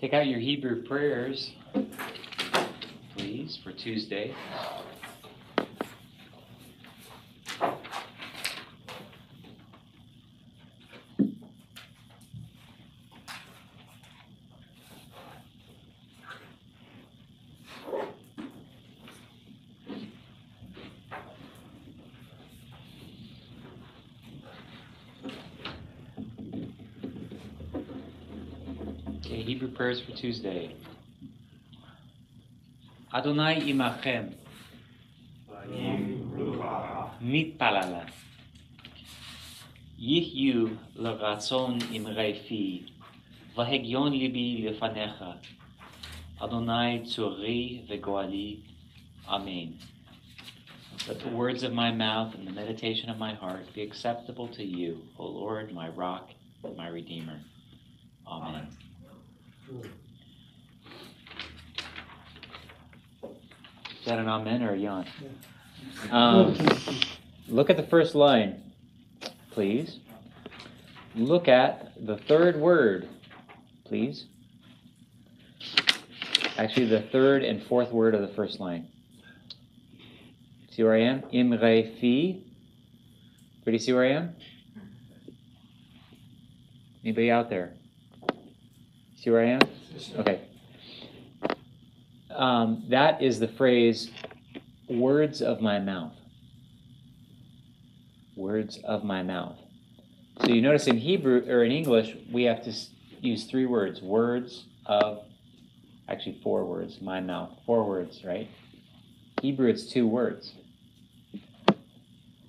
Take out your Hebrew prayers, please, for Tuesday. Okay, Hebrew prayers for Tuesday. Adonai imachem. Mitpalala. Yihyu leratzon imrei fi. Vahegyon libi lefanecha. Adonai tzuri vegoali. Amen. Let the words of my mouth and the meditation of my heart be acceptable to you, O Lord, my rock and my redeemer. Amen. Is that an amen or a yawn? Um, look at the first line, please. Look at the third word, please. Actually, the third and fourth word of the first line. See where I am? Imre fi. Everybody see where I am? Anybody out there? See where I am? Okay. Um, that is the phrase, words of my mouth. Words of my mouth. So you notice in Hebrew, or in English, we have to use three words. Words of, actually four words, my mouth. Four words, right? Hebrew, it's two words.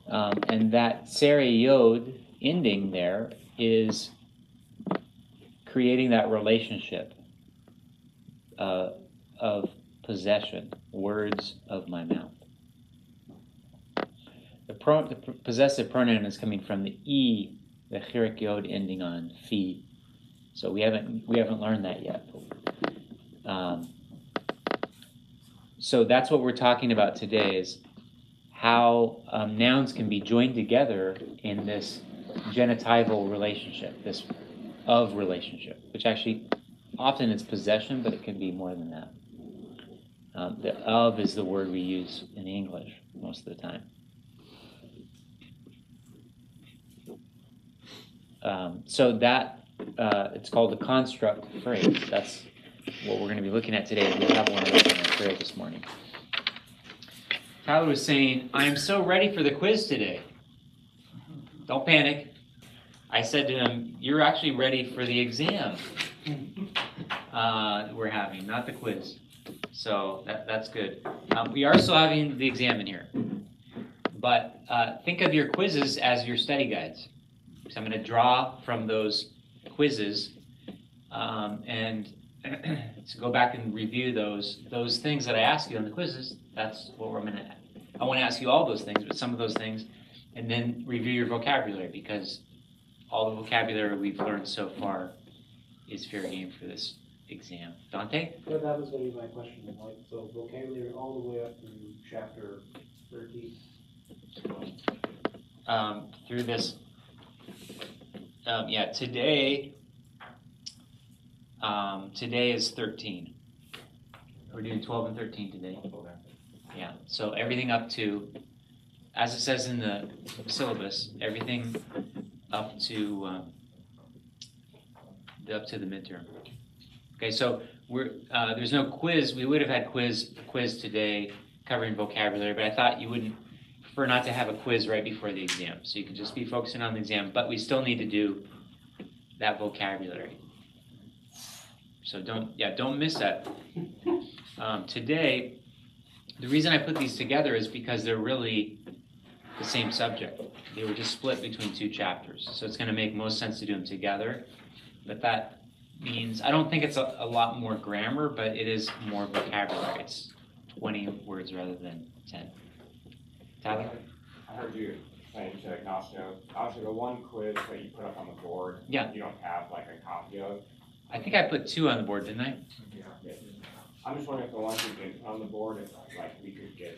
Um, and that Tsere Yod ending there is creating that relationship uh, of possession, words of my mouth. The, pro- the possessive pronoun is coming from the e, the chirik yod ending on fi. So we haven't we haven't learned that yet. Um, so that's what we're talking about today is how um, nouns can be joined together in this genitival relationship, this of relationship, which actually often it's possession, but it can be more than that. Um, the of is the word we use in English most of the time. Um, so that uh, it's called a construct phrase. That's what we're going to be looking at today. We'll have one of those in our prayer this morning. Tyler was saying, "I am so ready for the quiz today. Don't panic." I said to him, "You're actually ready for the exam uh, we're having, not the quiz." So that, that's good. Um, we are still having the exam in here, but uh, think of your quizzes as your study guides. So I'm going to draw from those quizzes um, and to go back and review those those things that I ask you on the quizzes. That's what we're going to. I want to ask you all those things, but some of those things, and then review your vocabulary because all the vocabulary we've learned so far is fair game for this exam. Dante? Yeah, that was gonna be my question, like, so vocabulary all the way up to chapter thirteen. um, through this. Um, yeah, today. Um, today is 13. We're doing 12 and 13 today. Yeah, so everything up to, as it says in the syllabus, everything up to um, up to the midterm. Okay, so we're uh, there's no quiz. We would have had quiz quiz today covering vocabulary, but I thought you wouldn't prefer not to have a quiz right before the exam, so you can just be focusing on the exam. But we still need to do that vocabulary. So don't yeah don't miss that. Um, today, the reason I put these together is because they're really the same subject. They were just split between two chapters, so it's going to make most sense to do them together. But that means I don't think it's a, a lot more grammar, but it is more vocabulary. It's 20 words rather than 10. Tyler? I heard you saying to Ignacio, obviously the one quiz that you put up on the board. Yeah. You don't have like a copy of. I think I put two on the board, didn't I? I'm just wondering if the ones you didn't put on the board, if like we could get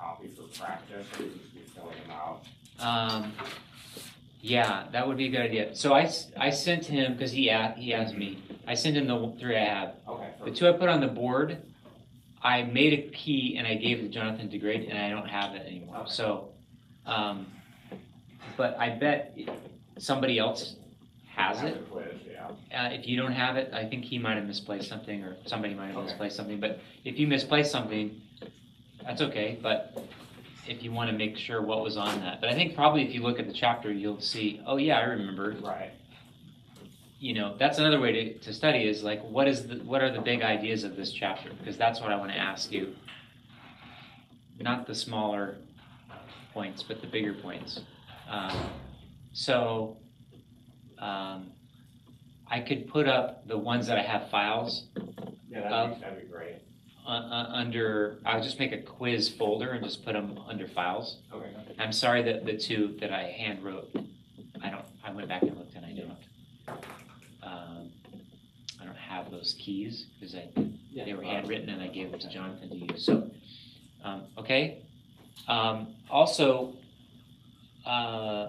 copy for practice, or be filling them out. Um, yeah, that would be a good idea. So I, s- I sent him because he a- he asked me. I sent him the three I have. Okay. The two I put on the board, I made a key and I gave it to Jonathan to grade, and I don't have it anymore. Okay. So, um, but I bet somebody else has Have it. the quiz, yeah. Uh, if you don't have it, I think he might have misplaced something, or somebody might have Okay. misplaced something. But if you misplaced something, that's okay. But if you want to make sure what was on that, but I think probably if you look at the chapter, you'll see. Oh yeah, I remember. Right. You know, that's another way to, to study is like what is the what are the big ideas of this chapter? Because that's what I want to ask you. Not the smaller points, but the bigger points. Um, so. Um, I could put up the ones that I have files Yeah, that'd Um, be, that'd be great. Uh, uh, under. I'll just make a quiz folder and just put them under files. Okay. I'm sorry that the two that I hand wrote, I don't. I went back and looked and I don't. Um, I don't have those keys because I they were handwritten and I gave them to Jonathan to use. So, um, okay. Um, also, uh,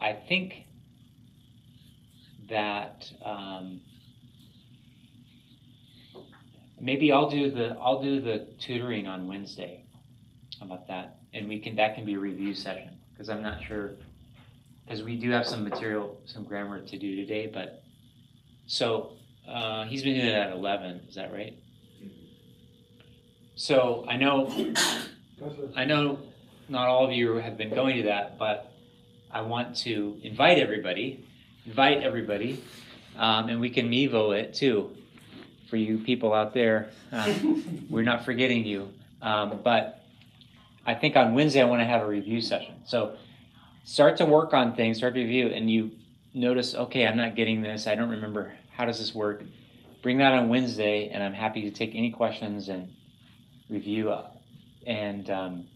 I think that um, maybe I'll do the I'll do the tutoring on Wednesday. How about that? And we can that can be a review session because I'm not sure because we do have some material, some grammar to do today. But so uh, he's been doing it at eleven. Is that right? So I know I know not all of you have been going to that, but I want to invite everybody, invite everybody, um, and we can Mevo it too for you people out there. Uh, we're not forgetting you, um, but I think on Wednesday I want to have a review session. So start to work on things, start to review, and you notice, okay, I'm not getting this. I don't remember how does this work. Bring that on Wednesday, and I'm happy to take any questions and review. uh, And um,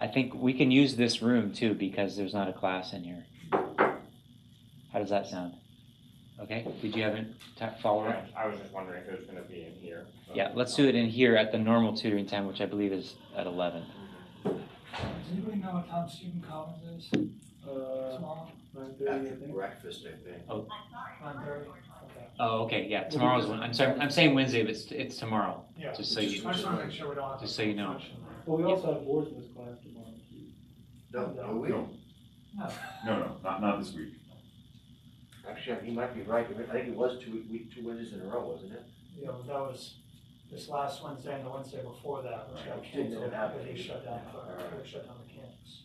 I think we can use this room too because there's not a class in here. How does that sound? Okay, did you have a t- follow up? I was just wondering if it was gonna be in here. so- Yeah, let's do it in here at the normal tutoring time, which I believe is at eleven. Does anybody know what time student Collins is Uh, tomorrow? nine thirty, I After think. breakfast, I think. Nine thirty? Okay. Oh, okay, yeah, tomorrow's one, I'm sorry, I'm saying Wednesday, but it's, it's tomorrow, Yeah. Just so you- I just wanna make sure we don't have. Just so you know. function there. Well, we also have boards in this class tomorrow. too. No, no, we, No, No, no, no, not, not this week. Actually, he might be right, I think it was two, week, two Wednesdays in a row, wasn't it? you know, that was this last Wednesday and the Wednesday before that, which got Which didn't canceled happen. because he shut down, for- he shut down the campus.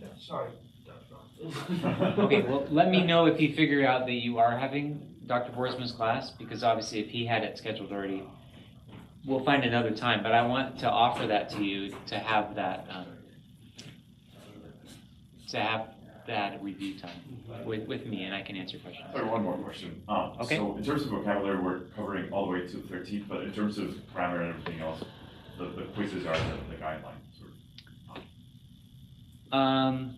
Yeah. Sorry, Dr. Ron. Okay, well, let me know if you figure out that you are having Dr. Borsman's class, because obviously if he had it scheduled already, we'll find another time, but I want to offer that to you, to have that, um, to have that review time with, with me, and I can answer questions. Sorry, one more question. Um, Okay. So in terms of vocabulary, we're covering all the way to the thirteenth, but in terms of grammar and everything else, the, the quizzes are the, the guideline, sort of. Um.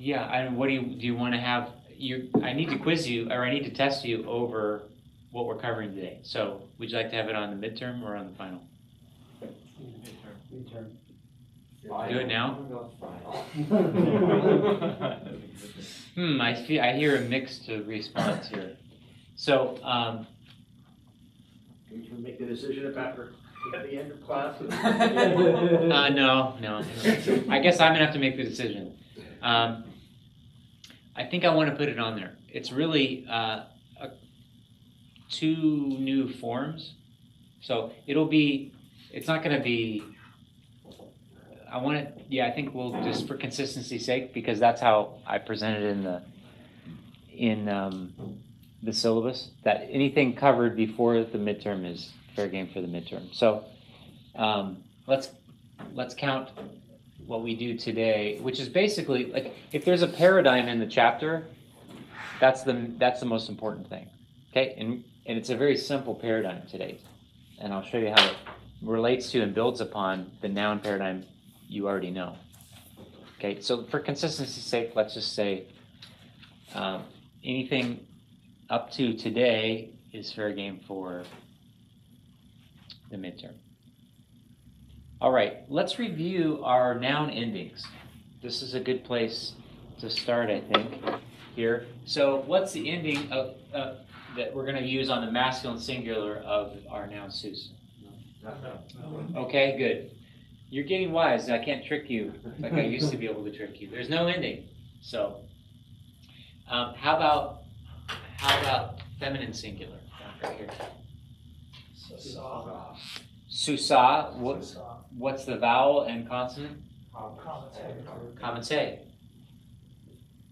Yeah, I, what do you, do you wanna have, you, I need to quiz you, or I need to test you over what we're covering today. So, would you like to have it on the midterm or on the final? Midterm. Do it now? No, it's fine. Hmm, I feel, I hear a mixed response here. So, um, We can make the decision about, at the end of class. Uh, no, no. I guess I'm gonna have to make the decision. Um, I think I want to put it on there. It's really uh, a, two new forms, so it'll be. It's not gonna be. I want to, Yeah, I think we'll just for consistency's sake because that's how I presented in the in um, the syllabus. That anything covered before the midterm is fair game for the midterm. So um, let's let's count what we do today, which is basically like if there's a paradigm in the chapter, that's the that's the most important thing. Okay, and and it's a very simple paradigm today, and I'll show you how it relates to and builds upon the noun paradigm you already know. Okay, so for consistency's sake, let's just say um, anything up to today is fair game for the midterm. All right, let's review our noun endings. this is a good place to start, I think, here. So what's the ending of, uh, that we're gonna use on the masculine singular of our noun Susan? Okay, good. You're getting wise. I can't trick you like I used to be able to trick you. There's no ending. So, um, how about how about feminine singular? Right here. Saw, Susa. What, what's the vowel and consonant? say.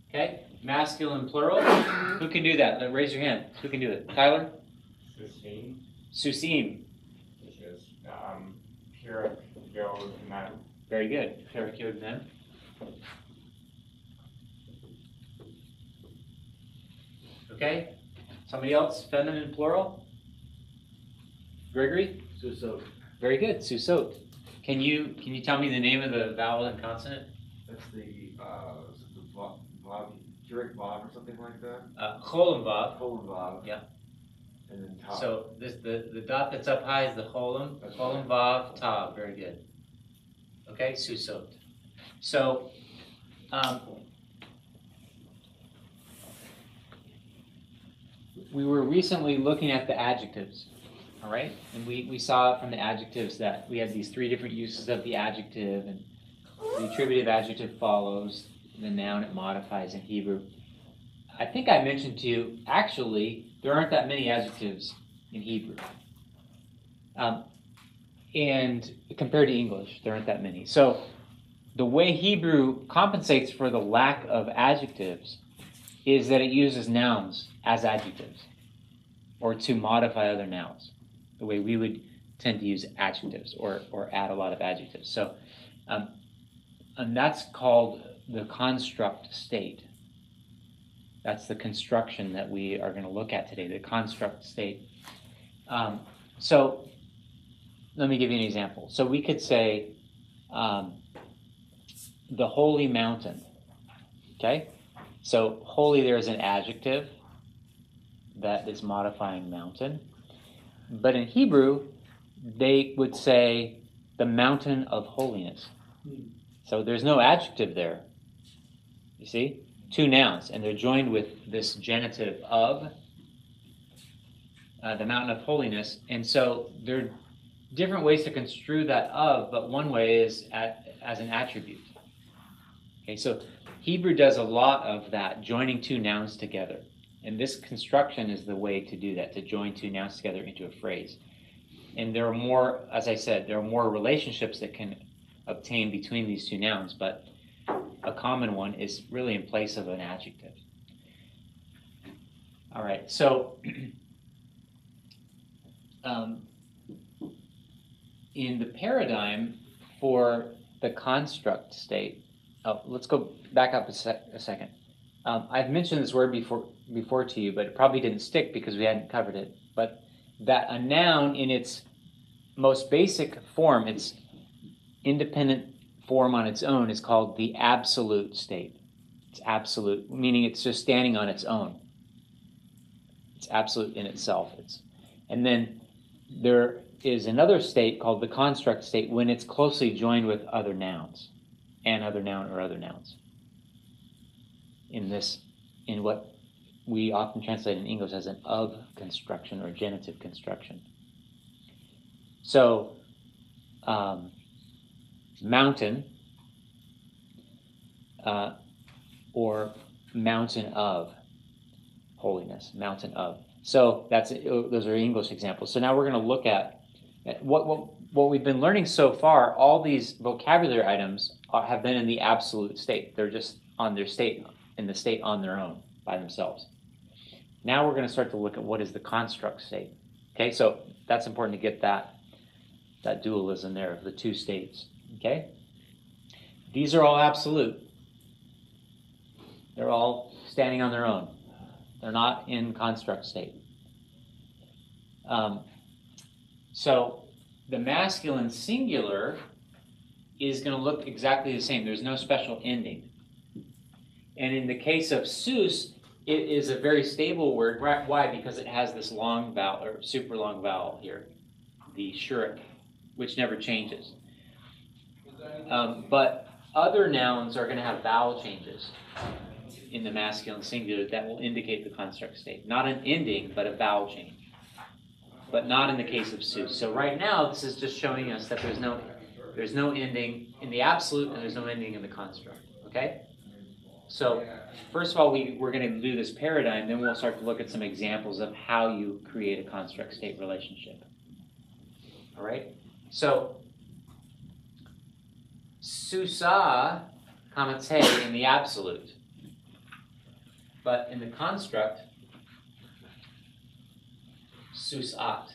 Okay. Masculine plural. Who can do that? Raise your hand. Who can do it? Tyler. Christine, Susim. which is, um, Kira, Joe, and that, Very good. Period then. Okay. Somebody else? Feminine plural. Gregory. So, so, Very good. Susot. Can you can you tell me the name of the vowel and consonant? That's the, uh, is it the Bob, Keurig Bob or something like that? Uh, cholim vav. Colon. Yeah. So this the the dot that's up high is the cholim. That's Cholim vav tav. Very good. Okay. Susot. So. Um, we were recently looking at the adjectives, all right? And we, we saw from the adjectives that we had these three different uses of the adjective, and the attributive adjective follows, the noun it modifies in Hebrew. I think I mentioned to you, actually, there aren't that many adjectives in Hebrew. Um, and compared to English, there aren't that many. So the way Hebrew compensates for the lack of adjectives is that it uses nouns as adjectives or to modify other nouns, the way we would tend to use adjectives or, or add a lot of adjectives. So, um, and that's called the construct state. That's the construction that we are going to look at today, the construct state. Um, so, let me give you an example. So, we could say um, the holy mountain. Okay? So, holy, there is an adjective that is modifying mountain. But in Hebrew, they would say the mountain of holiness. So there's no adjective there. You see? Two nouns, and they're joined with this genitive of uh, the mountain of holiness. And so there are different ways to construe that of, but one way is at, as an attribute. Okay, so Hebrew does a lot of that, joining two nouns together. And this construction is the way to do that, to join two nouns together into a phrase. And there are more, as I said, there are more relationships that can obtain between these two nouns, but a common one is really in place of an adjective. All right, so um, in the paradigm for the construct state, oh, let's go back up a, sec- a second. Um, I've mentioned this word before before to you, but it probably didn't stick because we hadn't covered it. But that a noun in its most basic form, its independent form on its own, is called the absolute state. It's absolute, meaning it's just standing on its own. It's absolute in itself. It's, and then there is another state called the construct state when it's closely joined with other nouns, and other noun or other nouns. In this, in what we often translate in English as an of construction or genitive construction. So, um, mountain uh, or mountain of holiness, mountain of. So that's those are English examples. So now we're going to look at what, what what we've been learning so far. All these vocabulary items are, have been in the absolute state. They're just on their state in the state on their own by themselves. Now we're going to start to look at what is the construct state. Okay, so that's important to get that that dualism there of the two states. Okay, these are all absolute. They're all standing on their own. They're not in construct state. Um, so the masculine singular is going to look exactly the same. There's no special ending. And in the case of Sus, it is a very stable word. Why? Because it has this long vowel or super long vowel here, the shurik, which never changes. Um, but other nouns are gonna have vowel changes in the masculine singular that will indicate the construct state. Not an ending, but a vowel change. But not in the case of Sus. So right now, this is just showing us that there's no, there's no ending in the absolute and there's no ending in the construct, okay? So first of all, we, we're gonna do this paradigm, then we'll start to look at some examples of how you create a construct state relationship. All right, so Susa, comma te in the absolute. But in the construct, susat.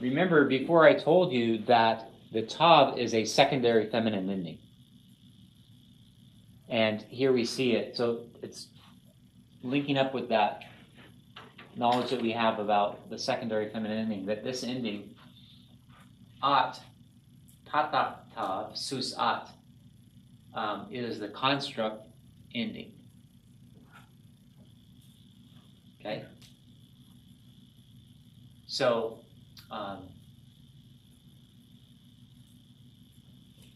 Remember, before I told you that the tav is a secondary feminine ending. And here we see it. So it's linking up with that knowledge that we have about the secondary feminine ending, that this ending, at, patach tav, sus at, um, is the construct ending. Okay? So, um,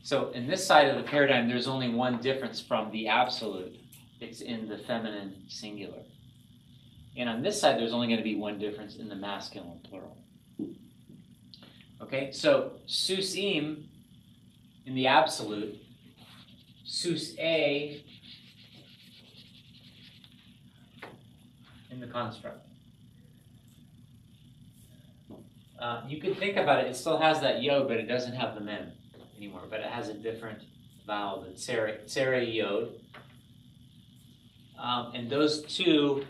so in this side of the paradigm, there's only one difference from the absolute. It's in the feminine singular. And on this side, there's only going to be one difference in the masculine plural. Okay, so susim in the absolute, sus a in the construct. Uh, you can think about it, it still has that yod, but it doesn't have the mem anymore, but it has a different vowel, tsere, tsere yod. Um, and those two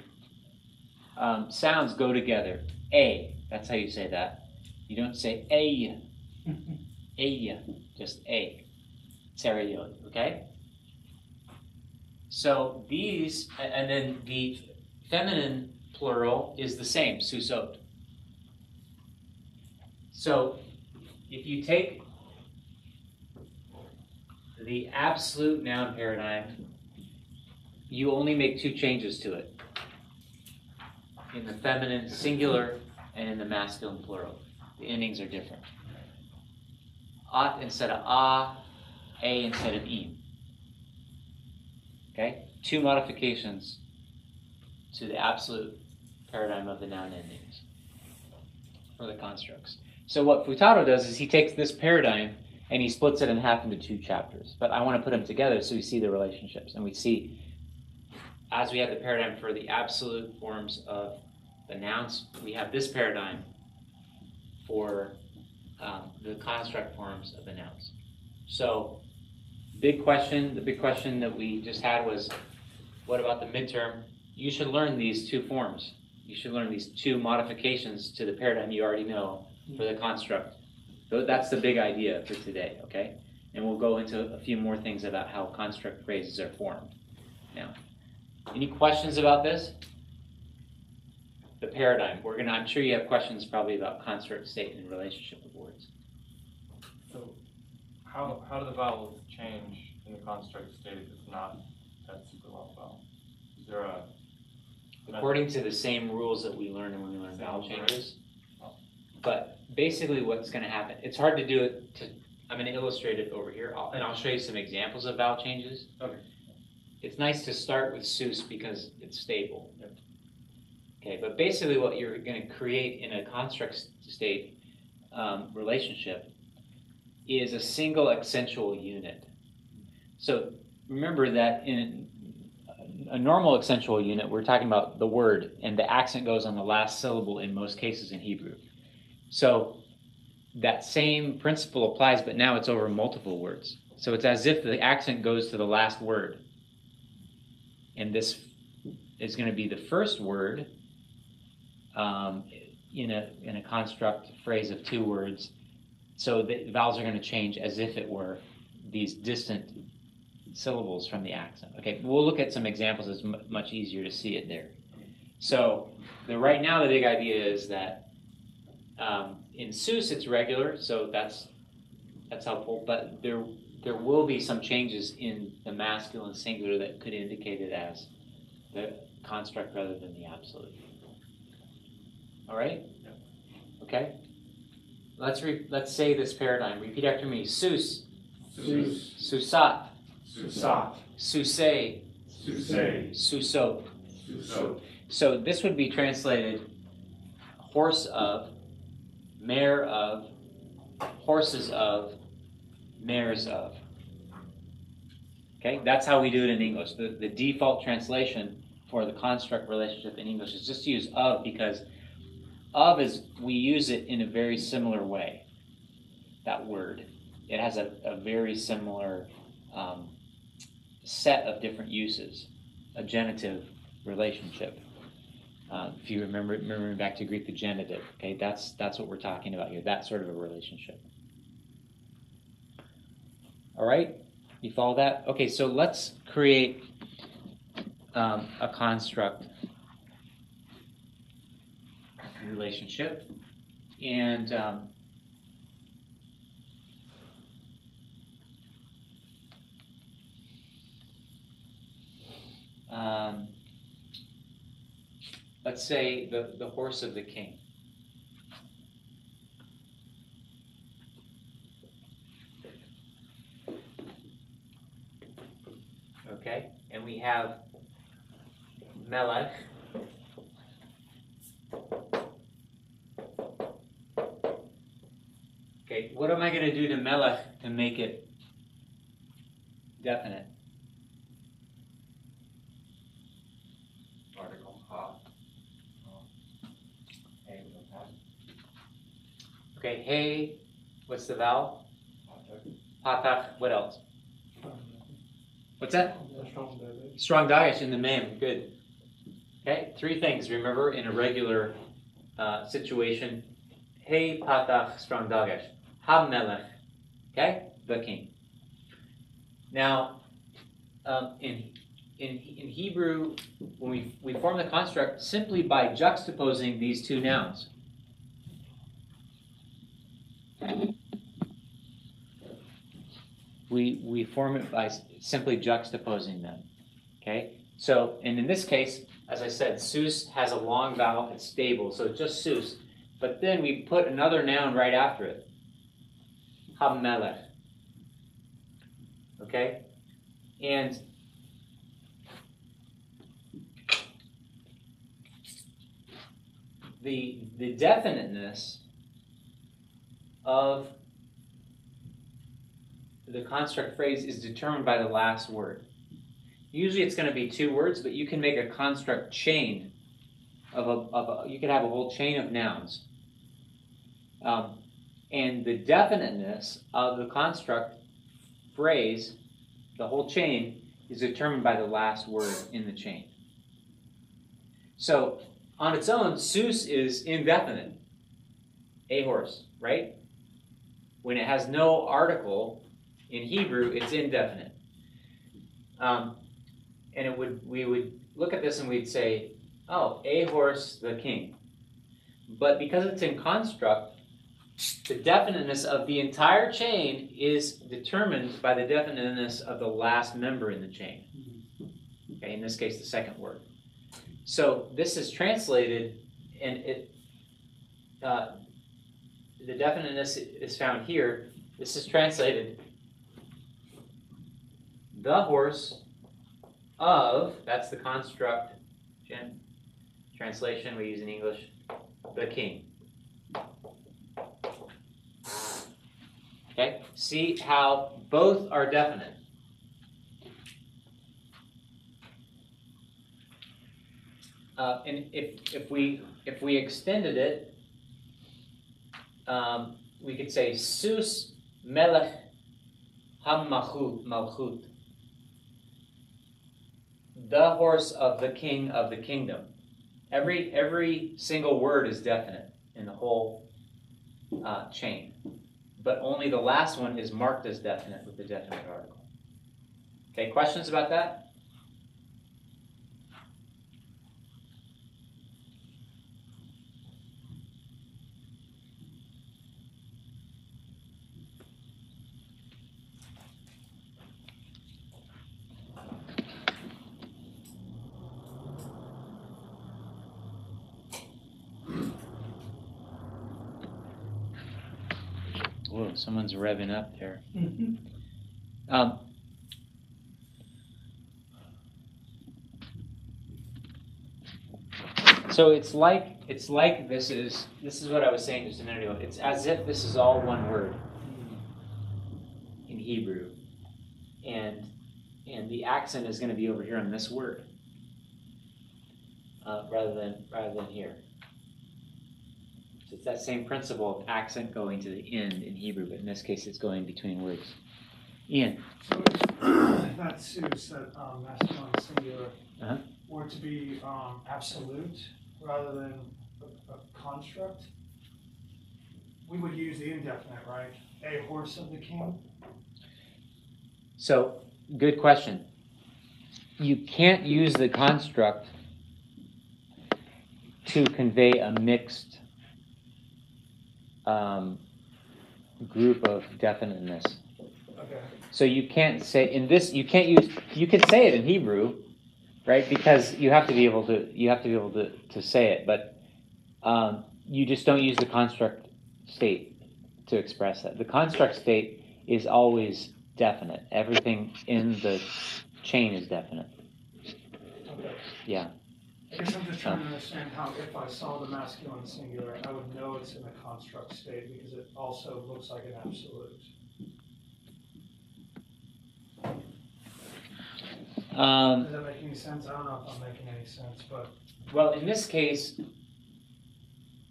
um, sounds go together. A, that's how you say that. You don't say a, a, just a. Tsere okay? So these, and then the feminine plural is the same, susot. So if you take the absolute noun paradigm, you only make two changes to it in the feminine singular and in the masculine plural. The endings are different. At instead of a, a instead of im. Okay? Two modifications to the absolute paradigm of the noun endings or the constructs. So what Futato does is he takes this paradigm and he splits it in half into two chapters. But I want to put them together so we see the relationships and we see as we have the paradigm for the absolute forms of the nouns, we have this paradigm for um, the construct forms of the nouns. So, big question, the big question that we just had was, what about the midterm? You should learn these two forms. You should learn these two modifications to the paradigm you already know for the construct. So that's the big idea for today, okay? And we'll go into a few more things about how construct phrases are formed. Now, any questions about this? The paradigm. We're gonna. I'm sure you have questions probably about construct state and relationship of words. So, how, how do the vowels change in the construct state if it's not that super long vowel? Is there a, According to the same rules that we learned when we learned vowel changes. Oh. But basically, what's going to happen? It's hard to do it. To I'm going to illustrate it over here, I'll, and I'll show you some examples of vowel changes. Okay. It's nice to start with Sus because it's stable. Okay, but basically, what you're going to create in a construct state um, relationship is a single accentual unit. So remember that in a normal accentual unit, we're talking about the word, and the accent goes on the last syllable in most cases in Hebrew. So that same principle applies, but now it's over multiple words. So it's as if the accent goes to the last word. And this is going to be the first word um, in, a, in a construct phrase of two words. So the vowels are going to change as if it were these distant syllables from the accent. Okay, we'll look at some examples. It's mu much easier to see it there. So the right now the big idea is that um, in Sus it's regular, so that's that's helpful. But there there will be some changes in the masculine singular that could indicate it as the construct rather than the absolute. All right? Okay? Let's re, let's say this paradigm. Repeat after me. Sus, Sus, susat, susat, susei, susei, susop. susot. So this would be translated horse of, mare of, horses of, mares of. Okay, that's how we do it in English. The, the default translation for the construct relationship in English is just to use of because of is, we use it in a very similar way. That word. It has a, a very similar um, set of different uses, a genitive relationship. Uh, if you remember, remembering back to Greek, the genitive. Okay, that's that's what we're talking about here. That sort of a relationship. All right, you follow that? Okay, so let's create um, a construct relationship, and um, um, let's say the, the horse of the king. Okay, and we have Melech. Okay, what am I going to do to Melech to make it definite? Article, uh, uh, ha. Okay, hey, what's the vowel? Patach, what else? What's that? Strong dagesh in the mem, good. Okay, three things, remember, in a regular uh, situation. Hey, patach, strong dagesh. Ha-melech, okay, the king. Now, um, in, in, in Hebrew, when we, we form the construct simply by juxtaposing these two nouns. We, we form it by simply juxtaposing them. Okay? So, and in this case, as I said, sus has a long vowel, it's stable, so it's just sus. But then we put another noun right after it. Hamelech. Okay? And the the definiteness of the construct phrase is determined by the last word. Usually it's going to be two words, but you can make a construct chain of a, of a you could have a whole chain of nouns. Um, and the definiteness of the construct phrase, the whole chain, is determined by the last word in the chain. So on its own, sus is indefinite. A horse, right? When it has no article in Hebrew, it's indefinite. Um, and it would we would look at this and we'd say, oh, a horse, the king. But because it's in construct, the definiteness of the entire chain is determined by the definiteness of the last member in the chain. Okay, in this case, the second word. So this is translated, and it uh, the definiteness is found here. This is translated the horse of, that's the construct, Jen, translation we use in English, the king. Okay, see how both are definite. Uh, and if, if we if we extended it, um, we could say sus melech hammachut malchut the horse of the king of the kingdom. Every every single word is definite in the whole uh, chain, but only the last one is marked as definite with the definite article. Okay, questions about that? Someone's revving up there. Um, so it's like it's like this is this is what I was saying just a minute ago. It's as if this is all one word in Hebrew, and and the accent is going to be over here on this word uh, rather than rather than here. It's that same principle of accent going to the end in Hebrew, but in this case, it's going between words. Ian. So if that suits that um, masculine singular Uh-huh. were to be um, absolute rather than a, a construct, we would use the indefinite, right? A horse of the king. So, good question. You can't use the construct to convey a mixed um, group of definiteness. Okay. So you can't say in this. You can't use. You can say it in Hebrew, right? Because you have to be able to. You have to be able to, to say it, but um, you just don't use the construct state to express that. The construct state is always definite. Everything in the chain is definite. Okay. Yeah. I guess I'm just trying to understand how if I saw the masculine singular, I would know it's in a construct state because it also looks like an absolute. Um, Does that make any sense? I don't know if I'm making any sense, but Well, in this case,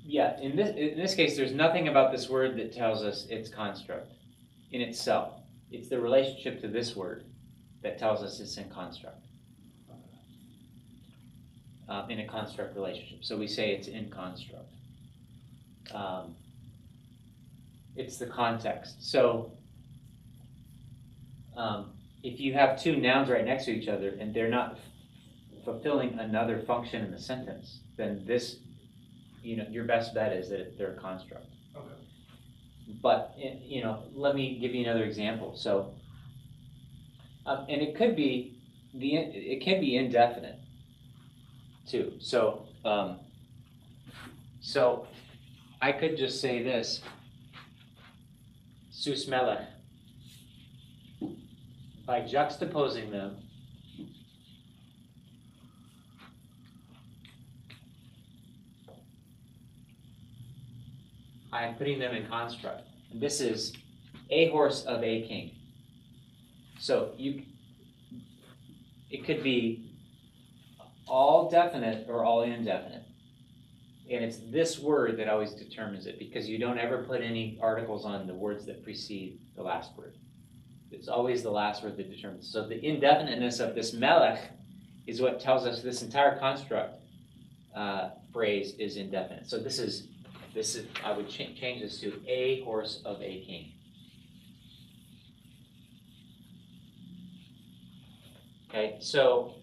yeah, in this in this case, there's nothing about this word that tells us its construct in itself. It's the relationship to this word that tells us it's in construct. Um, in a construct relationship. So we say it's in construct. Um, it's the context. So um, if you have two nouns right next to each other and they're not fulfilling another function in the sentence, then this, you know, your best bet is that they're a construct. okay. But, you know, let me give you another example. So, um, and it could be, the it can be indefinite too. So, um, so I could just say this, sus melech. By juxtaposing them, I am putting them in construct. And this is a horse of a king. So you, it could be all definite or all indefinite. And it's this word that always determines it because you don't ever put any articles on the words that precede the last word. It's always the last word that determines. So the indefiniteness of this melech is what tells us this entire construct uh, phrase is indefinite. So this is this is, I would cha- change this to a horse of a king. Okay, so.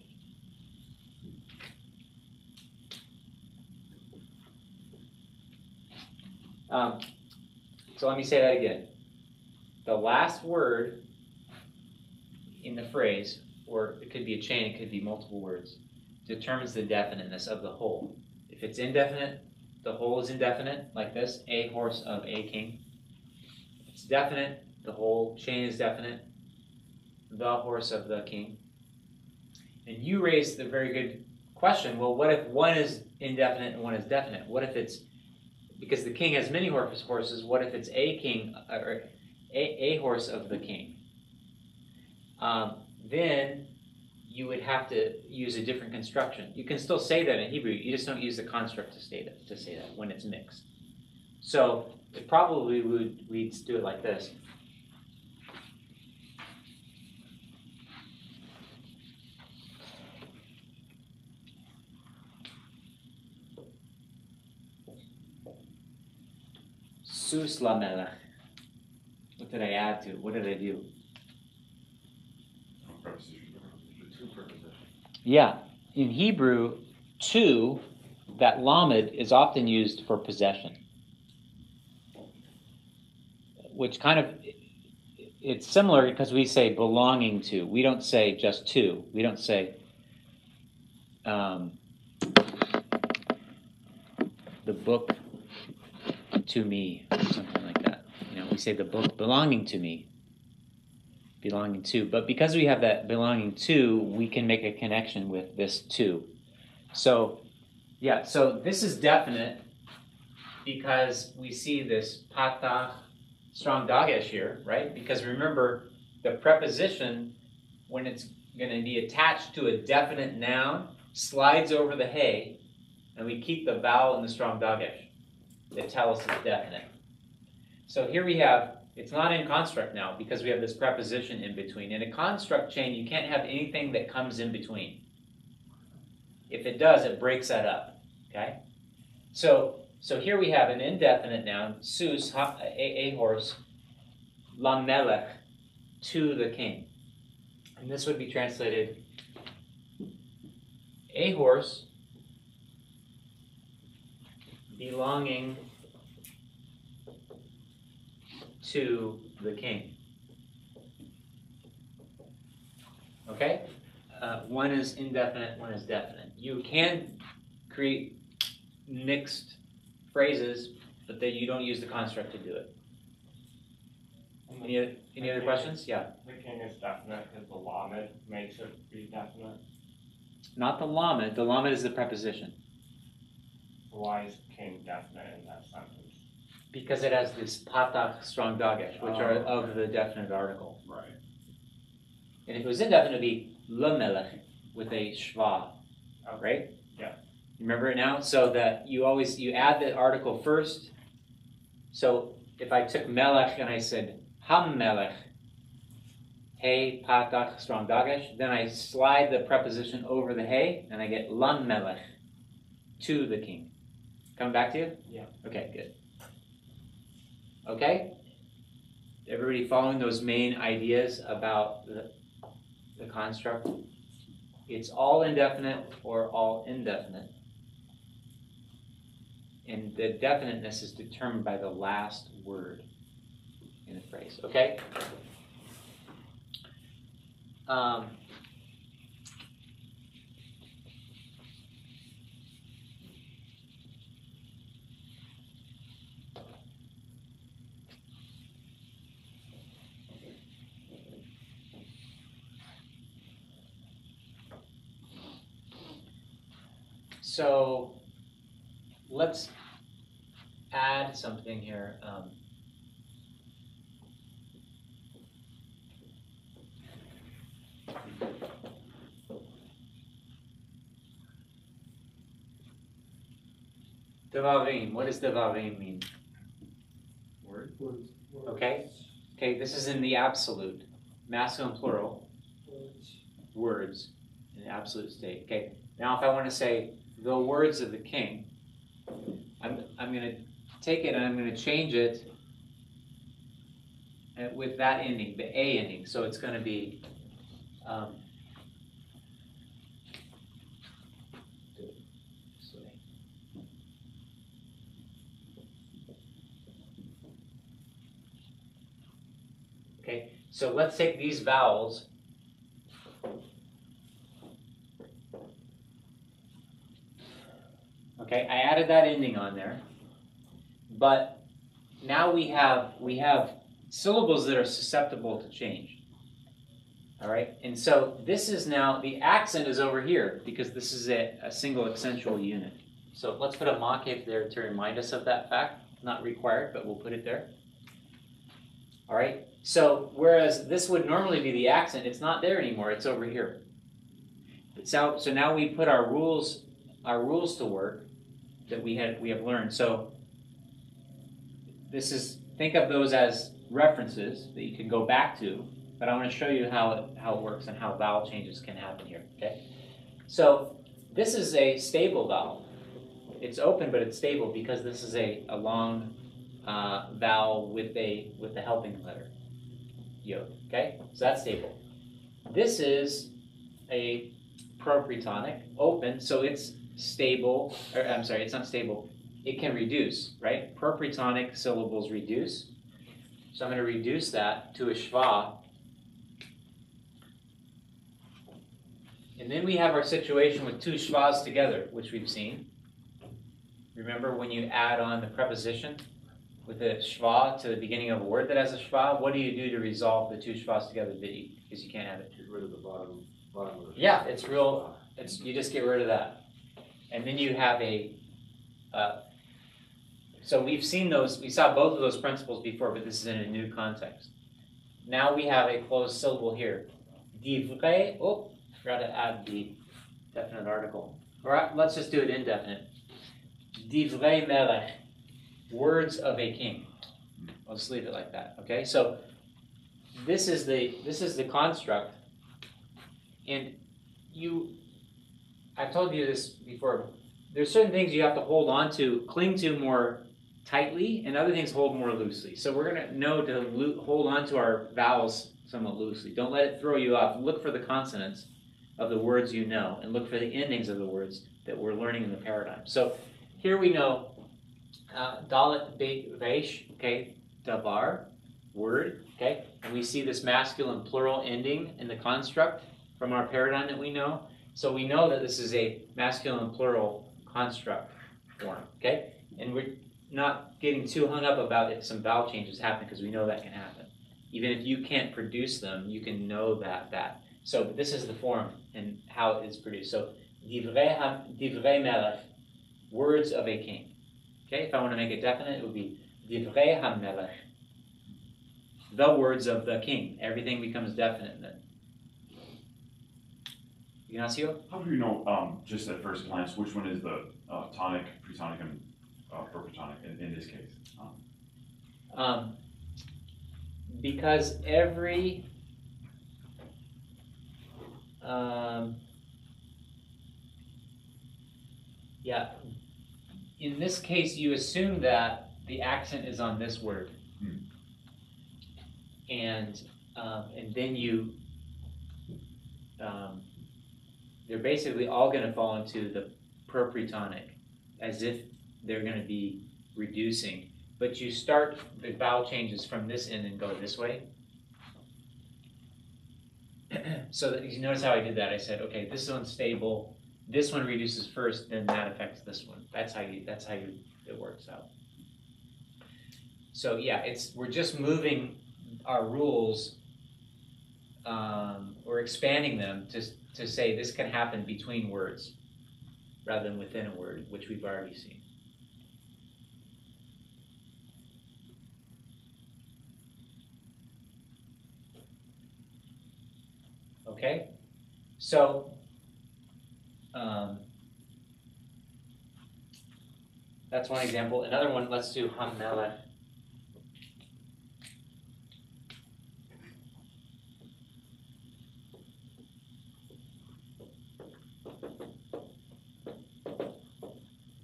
Um, so let me say that again. The last word in the phrase, or it could be a chain, it could be multiple words, determines the definiteness of the whole. If it's indefinite, the whole is indefinite, like this, a horse of a king. If it's definite, the whole chain is definite, the horse of the king. And you raised the very good question, well, what if one is indefinite and one is definite? What if it's, because the king has many horses, what if it's a king, or a, a horse of the king? Um, then you would have to use a different construction. You can still say that in Hebrew, you just don't use the construct to state it, to say that when it's mixed. So it probably would we'd do it like this. Sus lamelech. What did I add to? it? What did I do? Yeah, in Hebrew, two, that lamed is often used for possession, which kind of it's similar because we say belonging to. We don't say just to. We don't say um, the book to me or something like that. You know, we say the book belonging to me. Belonging to. But because we have that belonging to, we can make a connection with this to. So, yeah, so this is definite because we see this patach strong dagesh here, right? Because remember, the preposition, when it's going to be attached to a definite noun, slides over the hay, and we keep the vowel in the strong dagesh that tell us it's definite. So here we have, it's not in construct now because we have this preposition in between. In a construct chain, you can't have anything that comes in between. If it does, it breaks that up. Okay? So so here we have an indefinite noun, sus, a, a horse, lamelech, to the king. And this would be translated a horse belonging to the king. Okay? Uh, one is indefinite, one is definite. You can create mixed phrases, but then you don't use the construct to do it. Any, oth- any other questions? Yeah. The king is definite because the lamed makes it be definite. Not the lamed. The lamed is the preposition Why is king definite in that sentence? because it has this patach strong dagesh, which are Oh, of the definite article. Right. And if it was indefinite, it'd be lemelech with a shva, oh, right? Yeah. Remember it now? So that you always you add the article first. So if I took melech and I said ham melech, hey patach strong dagesh, then I slide the preposition over the hey and I get lam melech, to the king. Coming back to you? Yeah. Okay, good. Okay? Everybody following those main ideas about the, the construct? It's all indefinite or all indefinite. And the definiteness is determined by the last word in the phrase, okay? Um, so let's add something here. Um, Devarim. What does devarim mean? Words. Okay. Okay, this is in the absolute, masculine plural, words in the absolute state. Okay. Now, if I want to say the words of the king, I'm I'm going to take it and I'm going to change it uh, with that ending, the a ending. So it's going to be. Um. Okay, so let's take these vowels. Okay, I added that ending on there. But now we have we have syllables that are susceptible to change. All right, and so this is now the accent is over here because this is a, a single accentual unit. So let's put a makif there to remind us of that fact. Not required, but we'll put it there. All right, so whereas this would normally be the accent, it's not there anymore. It's over here. So so now we put our rules our rules to work that we had we have learned. So this is think of those as references that you can go back to, but I want to show you how it how it works and how vowel changes can happen here. Okay, so this is a stable vowel. It's open, but it's stable because this is a, a long uh, vowel with a with the helping letter yod. Okay, so that's stable. This is a propretonic, open, so it's stable. Or I'm sorry, it's not stable. It can reduce, right? Propretonic syllables reduce. So I'm going to reduce that to a schwa. And then we have our situation with two schwas together, which we've seen. Remember when you add on the preposition with a schwa to the beginning of a word that has a schwa, what do you do to resolve the two schwas together that you, because you can't have it? Get rid of the bottom, bottom of the. Yeah, it's real, it's, you just get rid of that. And then you have a, uh, so we've seen those, we saw both of those principles before, but this is in a new context. Now we have a closed syllable here. Divrei, oh, forgot to add the definite article. All right, let's just do it indefinite. Divrei melech, words of a king. Just leave it like that, okay? So this is the, this is the construct. And you, I've told you this before, there's certain things you have to hold on to, cling to more tightly, and other things hold more loosely. So we're gonna know to lo- hold on to our vowels somewhat loosely. Don't let it throw you off. Look for the consonants of the words you know, and look for the endings of the words that we're learning in the paradigm. So here we know uh, Dalit okay, Davar, word, okay, and we see this masculine plural ending in the construct from our paradigm that we know. So we know that this is a masculine plural construct form, okay? And we're not getting too hung up about if some vowel changes happen because we know that can happen. Even if you can't produce them, you can know that that. So this is the form and how it is produced. So divrei divrei melech, words of a king. Okay, if I want to make it definite, it would be divrei hamelech, the words of the king. Everything becomes definite then. Ignacio? How do you know, um, just at first glance, which one is the, uh, tonic, pretonic, and, uh, propretonic in, in this case? Um, Um, because every um, yeah, in this case, you assume that the accent is on this word, Hmm. and um, and then you um, they're basically all going to fall into the propretonic, as if they're going to be reducing but you start the vowel changes from this end and go this way. so that you notice how I did that. I said, okay, this one's stable. This one reduces first, then that affects this one. That's how you. That's how you. It works out. So yeah, it's we're just moving our rules. Um, we're expanding them to to say this can happen between words, rather than within a word, which we've already seen. Okay, so um, that's one example. Another one, let's do Hamelech.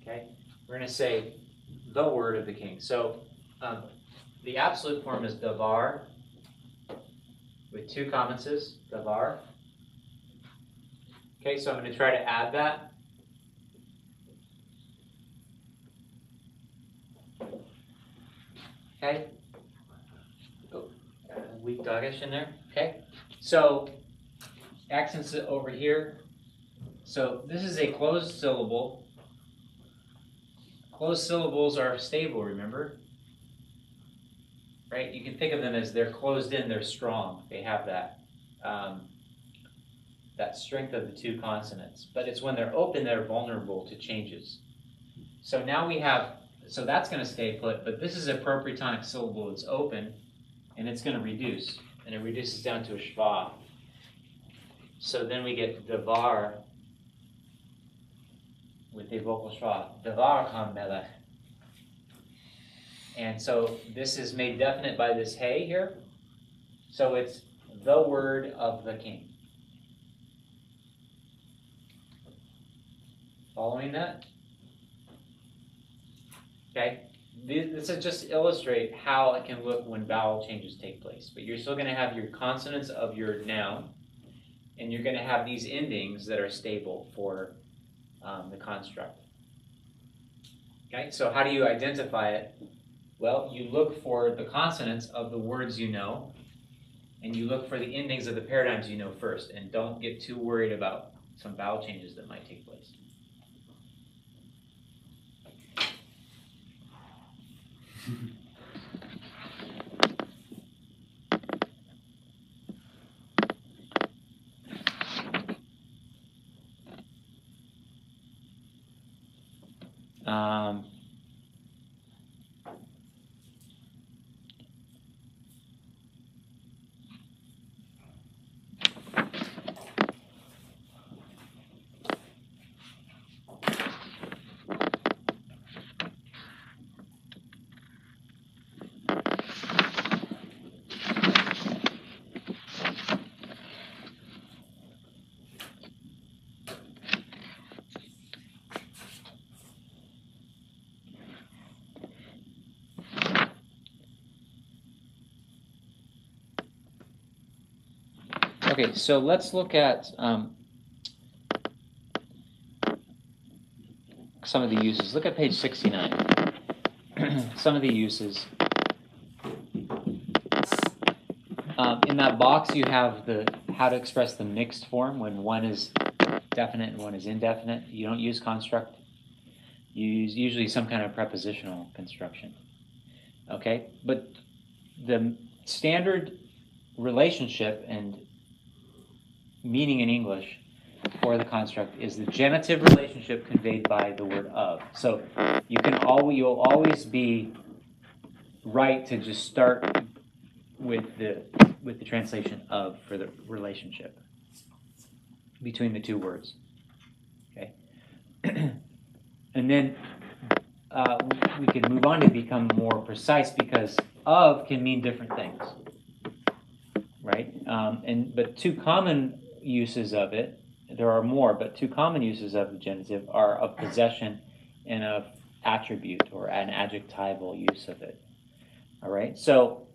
Okay, we're going to say the word of the king. So um, the absolute form is davar with two commences, davar. Okay, so I'm going to try to add that. Okay. Oh, weak dagesh in there. Okay. So accents over here. So this is a closed syllable. Closed syllables are stable, remember? Right? You can think of them as they're closed in, they're strong. They have that um, that strength of the two consonants. But it's when they're open they're vulnerable to changes. So now we have so that's going to stay put, but this is a propretonic syllable. It's open, and it's going to reduce, and it reduces down to a schwa. So then we get davar with the vocal schwa. Davar hamelech. And so this is made definite by this hey here. So it's the word of the king. Following that? Okay, this is just to illustrate how it can look when vowel changes take place. But you're still going to have your consonants of your noun, and you're going to have these endings that are stable for um, the construct. Okay, so how do you identify it? Well, you look for the consonants of the words you know, and you look for the endings of the paradigms you know first, and don't get too worried about some vowel changes that might take place. Okay, so let's look at um, some of the uses. Look at page 69. some of the uses. Um, in that box, you have the how to express the mixed form when one is definite and one is indefinite. You don't use construct. You use usually some kind of prepositional construction. Okay, but the standard relationship and meaning in English for the construct is the genitive relationship conveyed by the word of. So you can always you'll always be right to just start with the with the translation of for the relationship between the two words. Okay, and then uh, we can move on to become more precise because of can mean different things, right? Um, and but two common uses of it, there are more, but two common uses of the genitive are of possession and of attribute or an adjectival use of it. All right, so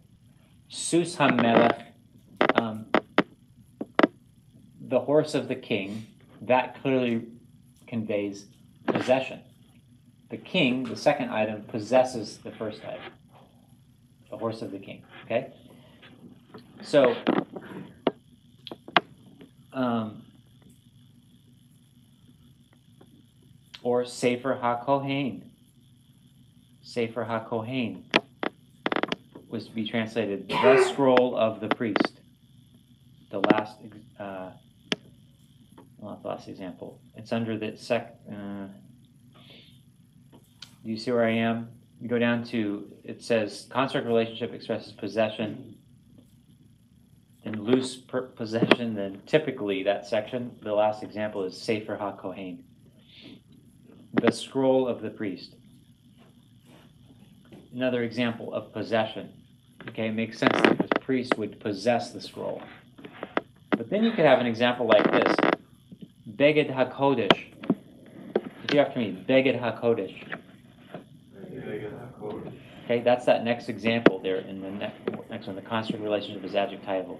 Sus um, the horse of the king, that clearly conveys possession. The king, the second item, possesses the first item, the horse of the king. Okay? So, um, or Sefer HaKohen. Sefer HaKohen was to be translated the scroll of the priest. The last, uh, not the last example. It's under the sec. Uh, do you see where I am? You go down to it says construct relationship expresses possession. In loose per- possession, then typically that section, the last example is Sefer HaKohen, the scroll of the priest. Another example of possession. Okay, it makes sense that the priest would possess the scroll. But then you could have an example like this Beged HaKodesh. Repeat after me Beged HaKodesh. Okay, that's that next example there in the next, next one. The construct relationship is adjectival.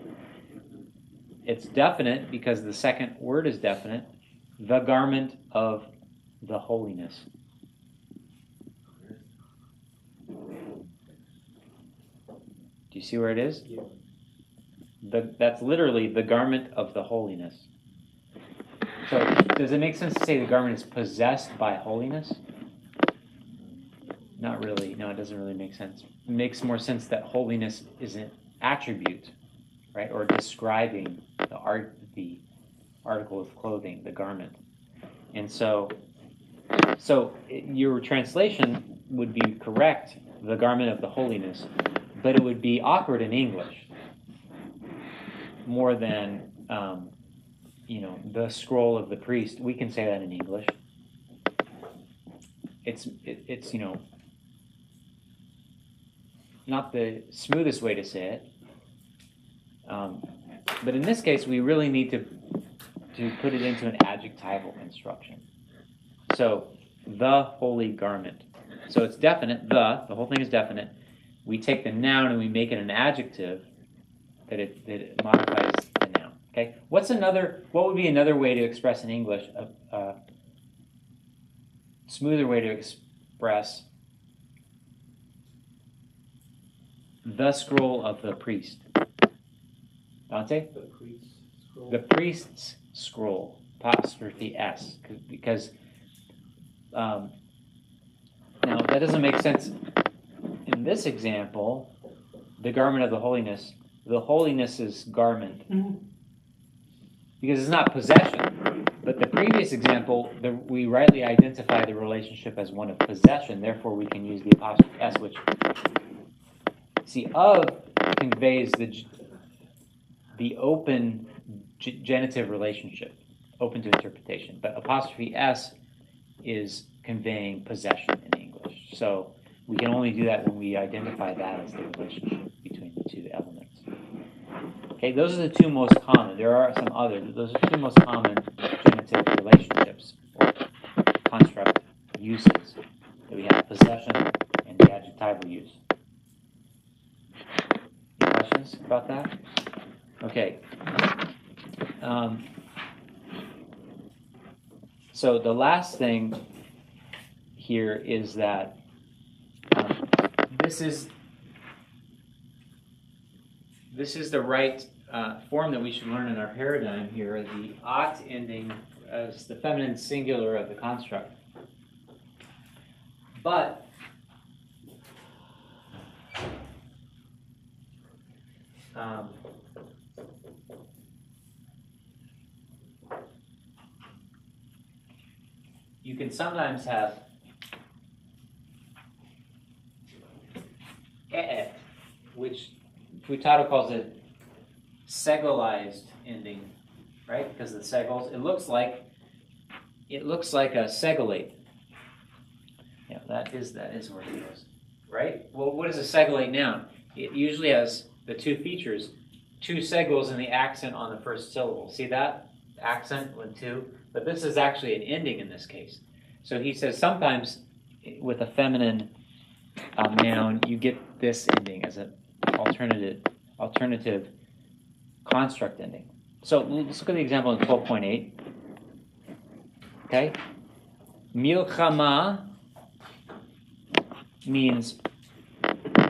It's definite because the second word is definite. The garment of the holiness. Do you see where it is? The, that's literally the garment of the holiness. So, does it make sense to say the garment is possessed by holiness? Not really. No, it doesn't really make sense. It makes more sense that holiness is an attribute, right, or describing the art, the article of clothing, the garment. And so, so your translation would be correct, the garment of the holiness, but it would be awkward in English more than, um, you know, the scroll of the priest. We can say that in English. It's it, it's you know not the smoothest way to say it, um, but in this case, we really need to to put it into an adjectival construction. So the holy garment. So it's definite. The the whole thing is definite. We take the noun and we make it an adjective that it, that it modifies the noun. Okay. What's another? What would be another way to express in English a, a smoother way to express the scroll of the priest? Dante, The priest's scroll. the priest's scroll, apostrophe S, because um, now that doesn't make sense in this example. The garment of the holiness, the holiness is garment because it's not possession. But the previous example, the, we rightly identify the relationship as one of possession. Therefore, we can use the apostrophe s, which see of conveys the the open g- genitive relationship, open to interpretation. But apostrophe s is conveying possession in English. So we can only do that when we identify that as the relationship between the two elements. Okay, those are the two most common. There are some others, but those are the two most common genitive relationships or construct uses that we have possession and the adjectival use. Any questions about that? Okay. Um, so the last thing here is that um, this is this is the right uh, form that we should learn in our paradigm here. The ot ending as the feminine singular of the construct. But um, you can sometimes have eh, which Futato calls it segolized ending, right? Because the segles, it looks like it looks like a segolate. Yeah, that is that is where it goes, right? Well, what is a segolate noun? It usually has the two features, two segles and the accent on the first syllable. See that accent with two? But this is actually an ending in this case. So he says sometimes with a feminine um, noun, you get this ending as an alternative alternative construct ending. So let's look at the example in 12.8. Okay? Milchama means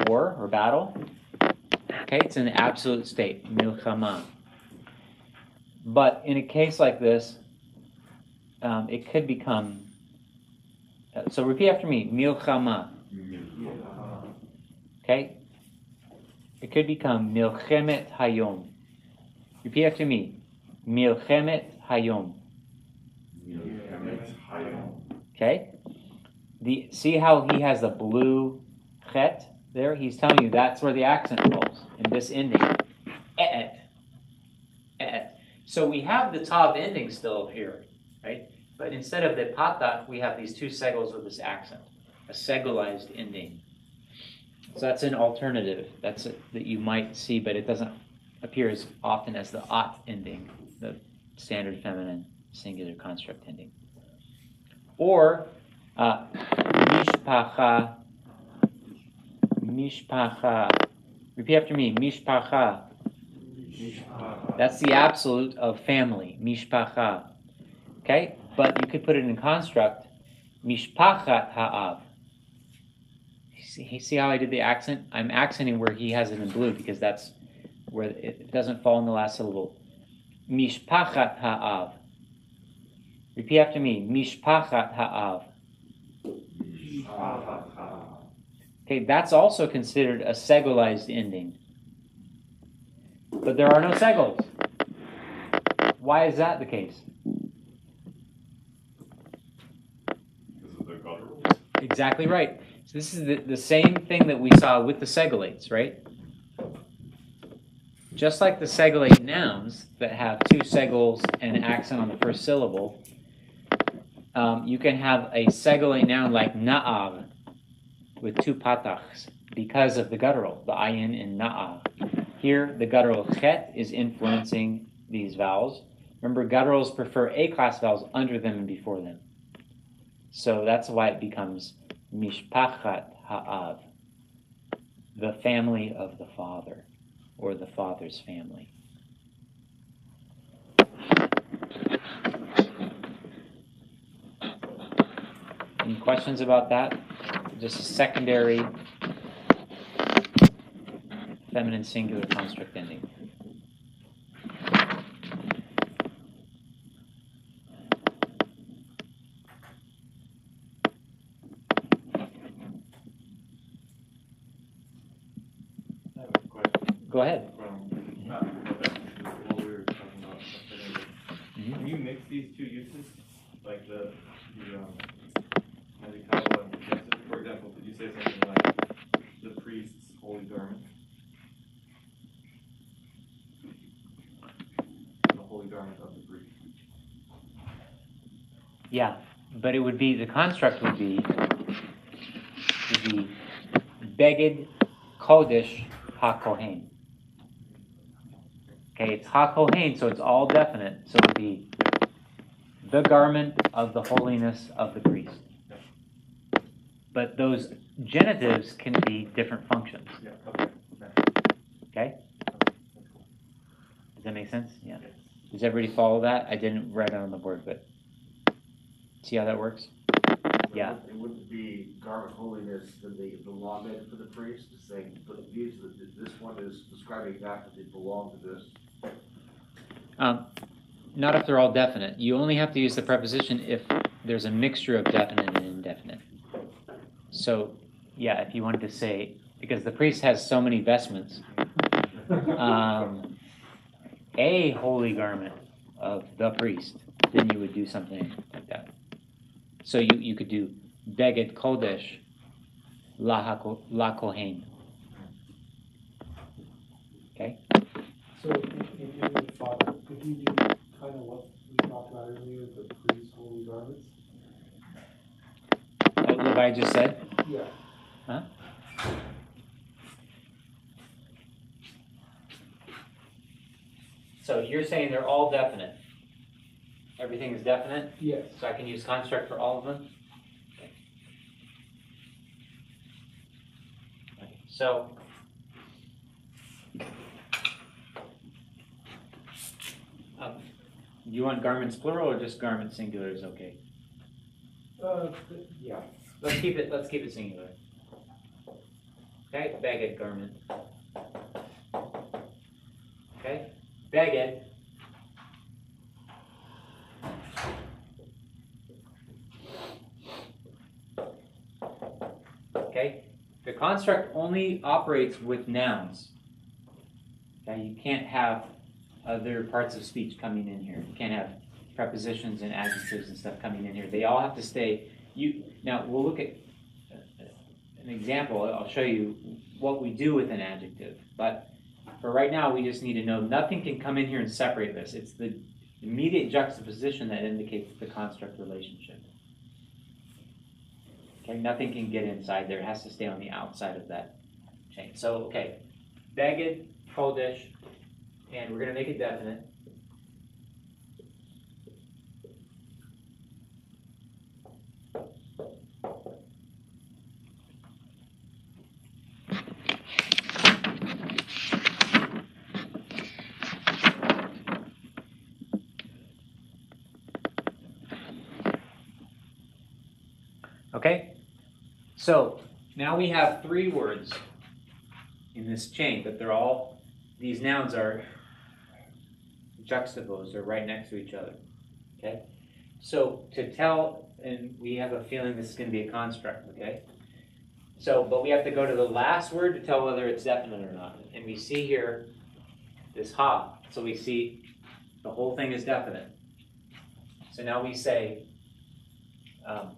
war or battle. Okay, it's an absolute state, milchama. But in a case like this, um, it could become. Uh, so repeat after me, milchama. Okay, it could become milchemet hayom. Repeat after me, milchemet hayom. Okay, the see how he has the blue chet there. He's telling you that's where the accent falls in this ending. Et. Et. So we have the tav ending still here, right? But instead of the patach, we have these two segles with this accent, a segolized ending. So that's an alternative. That's a, that you might see, but it doesn't appear as often as the ot ending, the standard feminine singular construct ending. Or uh, mishpacha, mishpacha. Repeat after me, mishpacha. That's the absolute of family, mishpacha. Okay, but you could put it in construct, mishpachat ha'av. See, see how I did the accent? I'm accenting where he has it in blue because that's where it doesn't fall in the last syllable. Mishpachat ha'av. Repeat after me. Mishpachat ha'av. Okay, that's also considered a segolized ending. But there are no segles. Why is that the case? Because of the guttural? Exactly right. So this is the, the same thing that we saw with the segolates, right? Just like the segolate nouns that have two segles and an accent on the first syllable, um, you can have a segolate noun like na'av with two patachs because of the guttural, the ayin in na'av. Here, the guttural chet is influencing these vowels. Remember, gutturals prefer A-class vowels under them and before them. So that's why it becomes mishpachat ha'av, the family of the father, or the father's family. Any questions about that? Just a secondary feminine singular construct ending. I have a question Go ahead. from, not about what we were talking about. a second ago. Mhm. Can you mix these two uses, like the, the, um, Madikawa and Jessup? For example, could you say something like the priest's holy garment? The holy garment of the priest. Yeah, but it would be the construct would be would be Beged Kodesh HaKohen. Okay, it's HaKohen, so it's all definite. So it would be the garment of the holiness of the priest. But those genitives can be different functions. Okay, Okay? Does that make sense? Yeah. Does everybody follow that? I didn't write it on the board, but see how that works? Yeah. It wouldn't be garment holiness, then the, the law made for the priest, it's saying, but these, this one is describing that, that they belong to this. Um, not if they're all definite. You only have to use the preposition if there's a mixture of definite and indefinite. So, yeah, if you wanted to say, because the priest has so many vestments, um, a holy garment of the priest, then you would do something. So you, you could do Beged Kodesh La Hako- La Kohen. Okay? So in, in, in the Father, could you do kind of what we talked about earlier, the priest's holy garments? What Levi just said? Yeah. Huh? So you're saying they're all definite? Everything is definite? Yes. So I can use construct for all of them? Okay, So. Um, Do you want garments plural or just garments singular is okay? Uh, yeah. Let's keep it, let's keep it singular. Okay, bagged garment. Okay, bagged. Okay, the construct only operates with nouns. Okay, you can't have other parts of speech coming in here. You can't have prepositions and adjectives and stuff coming in here. They all have to stay you, now, we'll look at uh, an example, I'll show you what we do with an adjective, but for right now, we just need to know, nothing can come in here and separate this, it's the immediate juxtaposition that indicates the construct relationship. Okay, nothing can get inside there, it has to stay on the outside of that chain, so, okay, Beged, Kodesh, and we're gonna make it definite. Okay? So now we have three words in this chain, but they're all, these nouns are juxtaposed, they're right next to each other. Okay? So to tell, and we have a feeling this is going to be a construct, okay? So, but we have to go to the last word to tell whether it's definite or not. And we see here this ha. So we see the whole thing is definite. So now we say, um,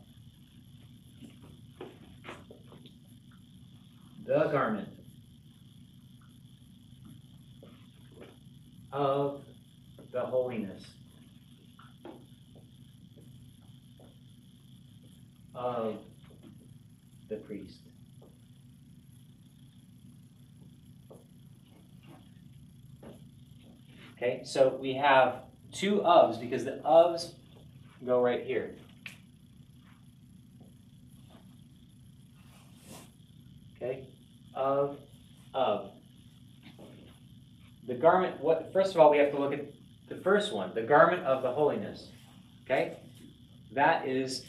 the garment of the holiness of the priest. Okay, so we have two ofs because the ofs go right here. Okay, of, of. The garment, what, first of all, we have to look at the first one, the garment of the holiness. Okay? That is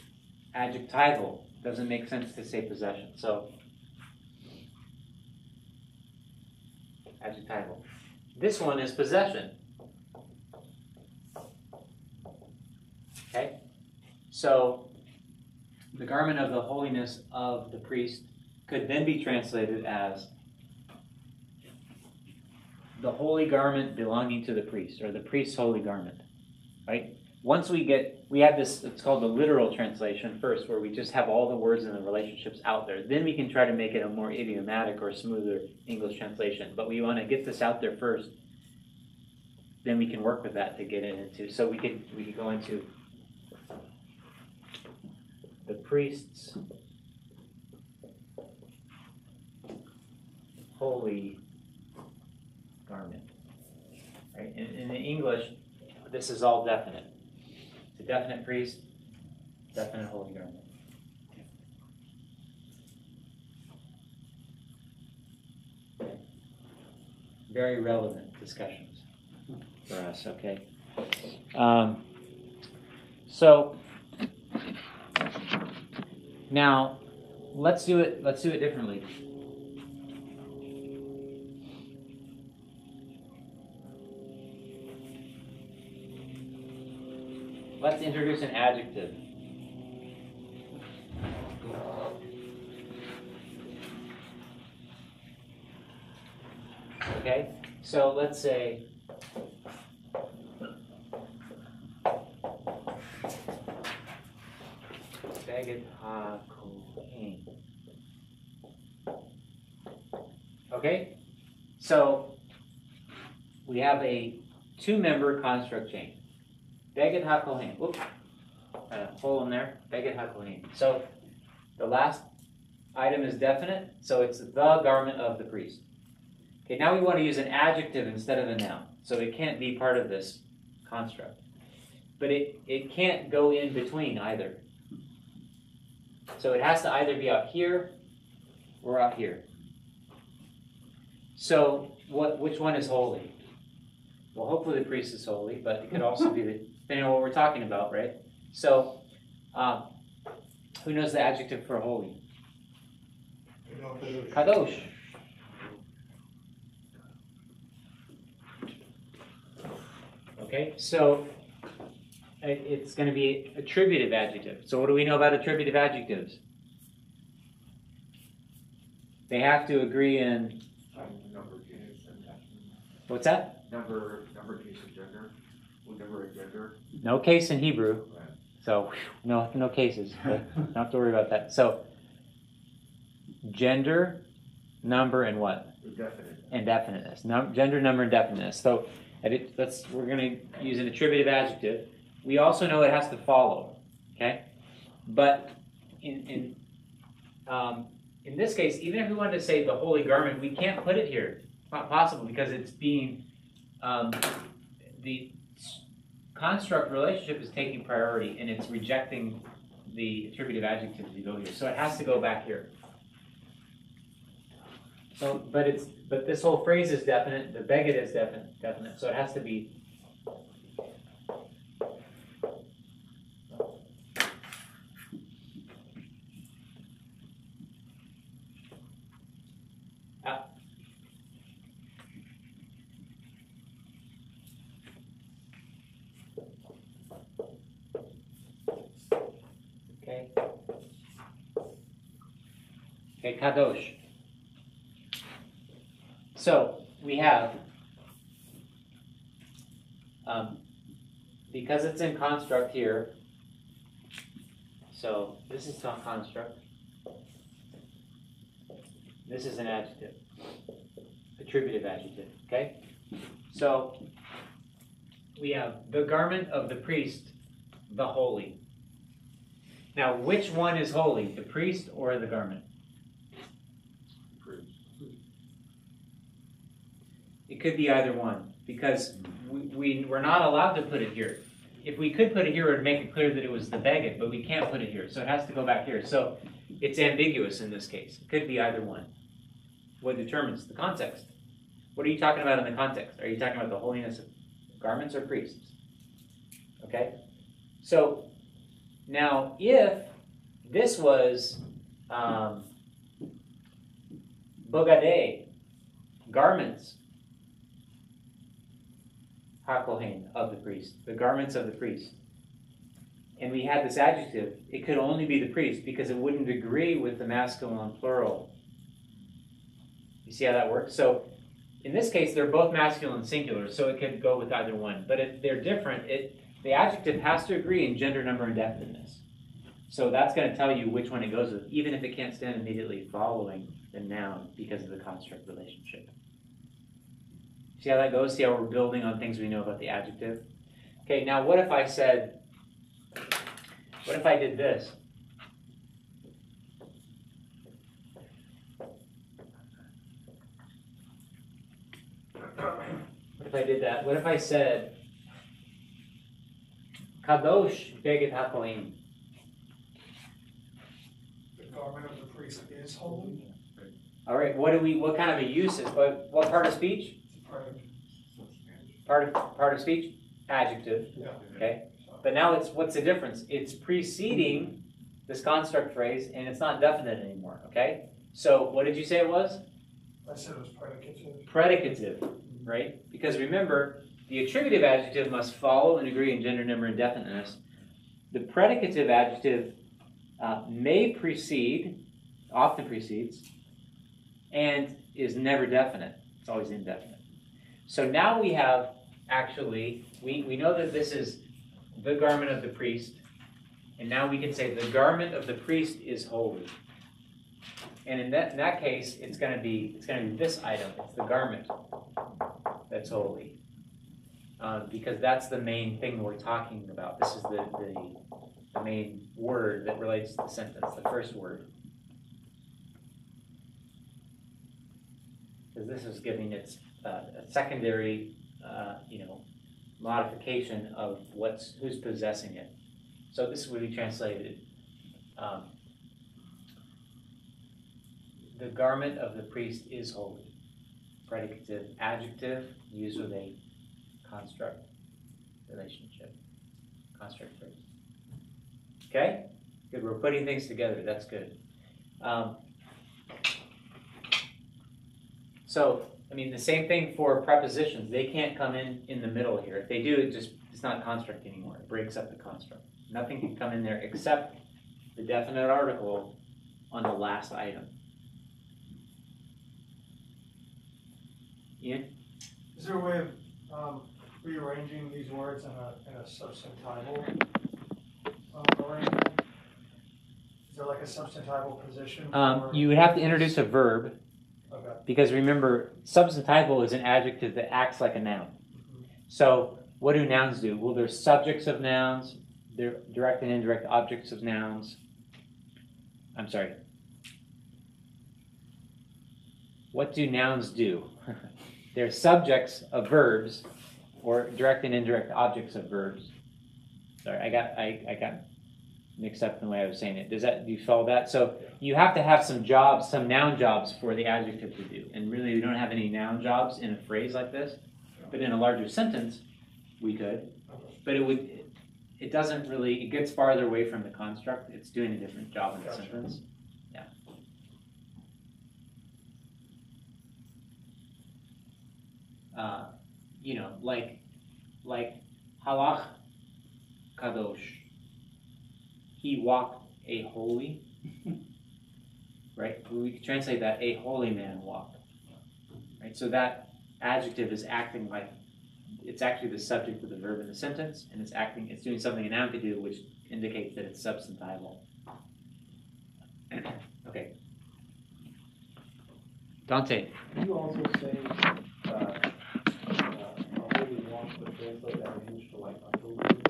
adjectival. Doesn't make sense to say possession. So, adjectival. This one is possession. Okay? So, the garment of the holiness of the priest could then be translated as the holy garment belonging to the priest, or the priest's holy garment. Right? Once we get, we have this, it's called the literal translation first, where we just have all the words and the relationships out there. Then we can try to make it a more idiomatic or smoother English translation. But we want to get this out there first. Then we can work with that to get it into. So we could we could go into the priest's holy garment. Right? In, in English, this is all definite. It's a definite priest, definite holy garment. Very relevant discussions for us, okay? Um, so now let's do it. Let's do it differently. Let's introduce an adjective. Okay, so let's say. Okay, so we have a two-member construct chain. Beged HaKohen. Got a hole in there. Beged HaKohen. So the last item is definite, so it's the garment of the priest. Okay, now we want to use an adjective instead of a noun, so it can't be part of this construct. But it, it can't go in between either. So it has to either be out here or out here. So what which one is holy? Well, hopefully the priest is holy, but it could also be the depending on what we're talking about, right? So um, who knows the adjective for holy? Kadosh. Okay, so uh, it's going to be attributive adjective. So what do we know about attributive adjectives? They have to agree in what's that? Number, number case of gender, we number a gender. No case in Hebrew, Right. so whew, no no cases. But don't have to worry about that. So gender, number, and what? Indefinite. and definiteness. Num- gender, number, and definiteness. So it, let's we're going to use an attributive adjective. We also know it has to follow. Okay, but in in um, in this case, even if we wanted to say the holy garment, we can't put it here. It's not possible because it's being um, the construct relationship is taking priority and it's rejecting the attributive adjectives you go here. So it has to go back here. So, but it's, but this whole phrase is definite, the beged is definite, definite, so it has to be. Ah. Okay. Okay, kadosh. So we have, um, because it's in construct here, so this is not construct. This is an adjective, attributive adjective, okay? So we have the garment of the priest, the holy. Now, which one is holy, the priest or the garment? It could be either one, because we, we, we're not allowed to put it here. If we could put it here, it would make it clear that it was the beged, but we can't put it here, so it has to go back here. So it's ambiguous in this case. It could be either one. What determines the context? What are you talking about in the context? Are you talking about the holiness of garments or priests? Okay? So now if this was um, bogade, garments, hakohen of the priest, the garments of the priest. And we had this adjective, it could only be the priest because it wouldn't agree with the masculine plural. You see how that works? So in this case, they're both masculine singular, so it could go with either one. But if they're different, it the adjective has to agree in gender, number, and definiteness. So that's going to tell you which one it goes with, even if it can't stand immediately following the noun because of the construct relationship. See how that goes? See how we're building on things we know about the adjective? Okay, now what if I said, what if I did this? What if I did that? What if I said, Kadosh Beged HaKohen? The garment of the priest is holy. All right, what do we, what kind of a use is, what, what part of speech? It's a part of Part of, part of speech? adjective, Yeah. okay? But now it's, what's the difference? It's preceding this construct phrase and it's not definite anymore, okay? So what did you say it was? I said it was predicative. Predicative, right? Because remember, the attributive adjective must follow and agree in gender, number, and definiteness. The predicative adjective uh, may precede, often precedes, and is never definite. It's always indefinite. So now we have actually, we, we know that this is the garment of the priest, and now we can say the garment of the priest is holy. And in that, in that case, it's gonna be, it's gonna be this item, it's the garment that's holy. Uh, because that's the main thing we're talking about. This is the, the, the main word that relates to the sentence, the first word. Because this is giving its, uh, a secondary, uh, you know, modification of what's, who's possessing it. So this would be translated, um, the garment of the priest is holy. Predicative adjective used with a construct relationship, construct phrase. Okay? Good, we're putting things together, that's good. Um, so, I mean, the same thing for prepositions, they can't come in in the middle here. If they do, it just, it's not construct anymore, it breaks up the construct. Nothing can come in there except the definite article on the last item. Ian? Is there a way of, um, rearranging these words in a, in a substantival, arrangement? Is there like a substantival position? Um, you would have to introduce a verb, Okay, because remember, substantival is an adjective that acts like a noun. Mm-hmm. So, what do nouns do? Well, they're subjects of nouns, they're direct and indirect objects of nouns. I'm sorry. What do nouns do? they're subjects of verbs, or direct and indirect objects of verbs. Sorry, I got I, I got mixed up in the way I was saying it. Does that do you follow that? So you have to have some jobs, some noun jobs for the adjective to do. And really, we don't have any noun jobs in a phrase like this. But in a larger sentence, we could. But it would, it doesn't really, it gets farther away from the construct. It's doing a different job in the Gotcha. sentence. Yeah. Uh, you know, like, like halach kadosh. He walked a holy right? We could translate that a holy man walked. Right? So that adjective is acting like it's actually the subject of the verb in the sentence, and it's acting it's doing something a noun could do, which indicates that it's substantival. okay. Dante. Can you also say, uh, uh, a holy walk, but translate that English to like a pilgrimage?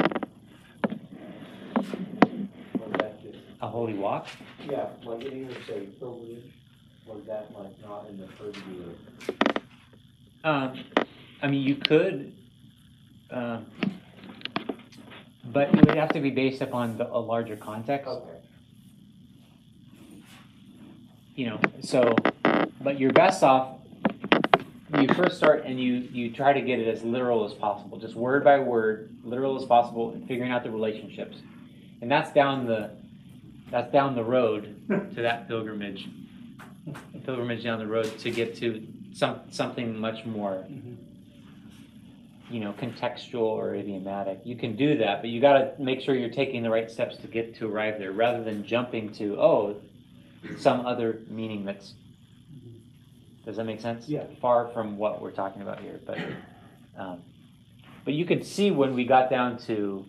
Or that just, A holy walk? yeah, like in English say pilgrimage, or that like not in the purview Um, I mean, you could, um, but it would have to be based upon the, a larger context. Okay. you know, so, but you're best off, you first start and you, you try to get it as literal as possible, just word by word, literal as possible, and figuring out the relationships. And that's down the, that's down the road to that pilgrimage, the pilgrimage down the road to get to some, something much more, you know, contextual or idiomatic. You can do that, but you gotta make sure you're taking the right steps to get to arrive there, rather than jumping to, oh, some other meaning that's does that make sense? Yeah. far from what we're talking about here but um, but you could see when we got down to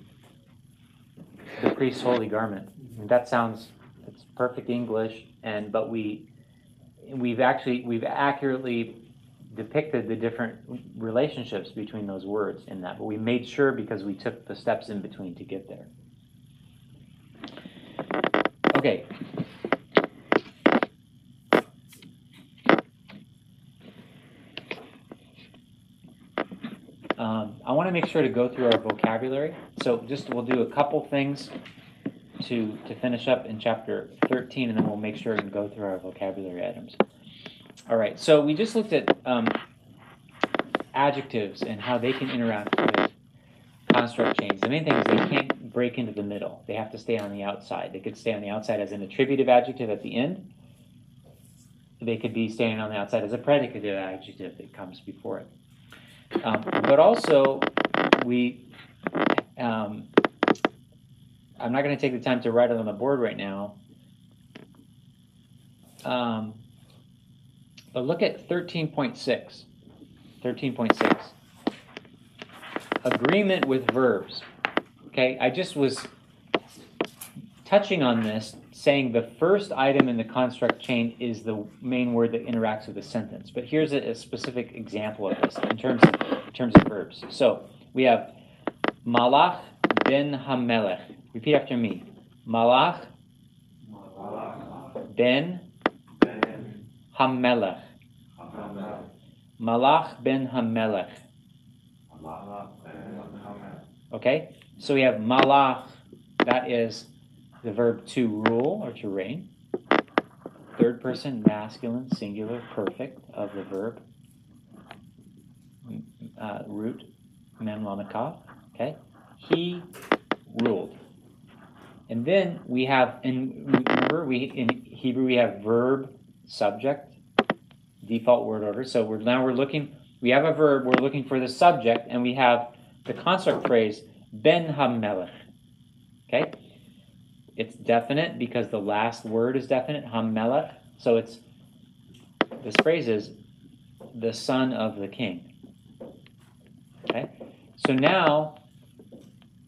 the priest's holy garment that sounds it's perfect english and but we we've actually we've accurately depicted the different relationships between those words in that but we made sure because we took the steps in between to get there. Okay. Um, I want to make sure to go through our vocabulary. So just we'll do a couple things to to finish up in chapter 13, and then we'll make sure and go through our vocabulary items. All right. So we just looked at um, adjectives and how they can interact with construct chains, the main thing is they can't break into the middle. They have to stay on the outside. They could stay on the outside as an attributive adjective at the end. They could be staying on the outside as a predicative adjective that comes before it. Um, but also, we, um, I'm not going to take the time to write it on the board right now. Um, but look at 13.6. 13.6. Agreement with verbs. Okay, I just was touching on this, saying the first item in the construct chain is the main word that interacts with the sentence. But here's a, a specific example of this in terms of, in terms of verbs. So we have Malach ben Hamelech. Repeat after me. Malach ben Hamelech. Malach ben Hamelech. Okay? So we have malach, that is the verb to rule or to reign. Third person, masculine, singular, perfect of the verb. Uh, root, mem lamed kaf. Okay? He ruled. And then we have, in remember, we in Hebrew we have verb, subject, default word order. So we're now we're looking. We have a verb. We're looking for the subject, and we have the construct phrase ben hamelech. Okay, it's definite because the last word is definite hamelech. So it's this phrase is the son of the king. Okay, so now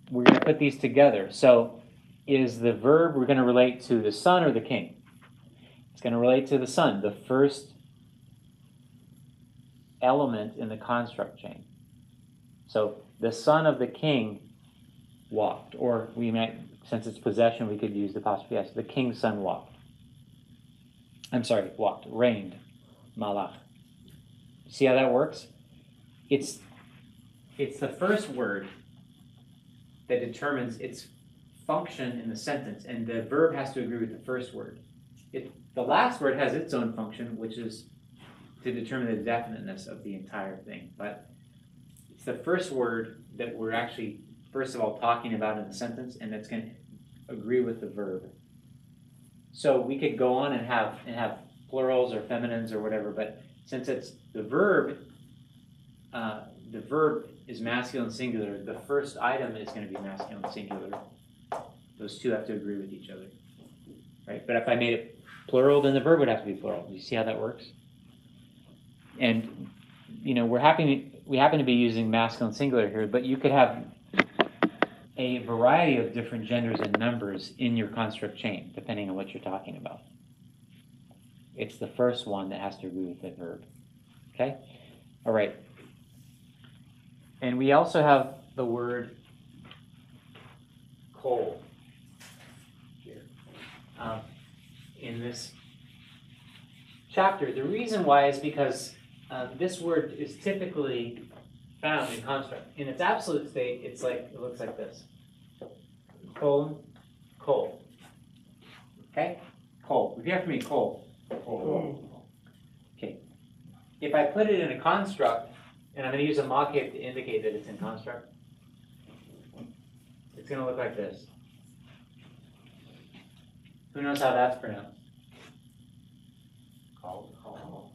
we're going to put these together. So is the verb we're going to relate to the son or the king? It's going to relate to the son, the first element in the construct chain. So the son of the king walked, or we might, since it's possession, we could use the apostrophe s. The king's son walked. I'm sorry, walked, reigned, malach. See how that works? It's it's the first word that determines its function in the sentence, and the verb has to agree with the first word. It, the last word has its own function, which is to determine the definiteness of the entire thing. But it's the first word that we're actually, first of all, talking about in the sentence, and that's going to agree with the verb. So we could go on and have and have plurals or feminines or whatever, but since it's the verb, uh, the verb is masculine singular. The first item is going to be masculine singular. Those two have to agree with each other, right? But if I made it plural, then the verb would have to be plural. You see how that works? And you know, we're happy we happen to be using masculine singular here, but you could have a variety of different genders and numbers in your construct chain, depending on what you're talking about. It's the first one that has to agree with the verb. Okay? All right. And we also have the word coal um, in this chapter. The reason why is because uh, this word is typically found in construct. In its absolute state, it's like it looks like this: holem, coal. Okay, coal. Repeat after me: coal. Okay. If I put it in a construct, and I'm going to use a maqqef to indicate that it's in construct, it's going to look like this. Who knows how that's pronounced? Call, call.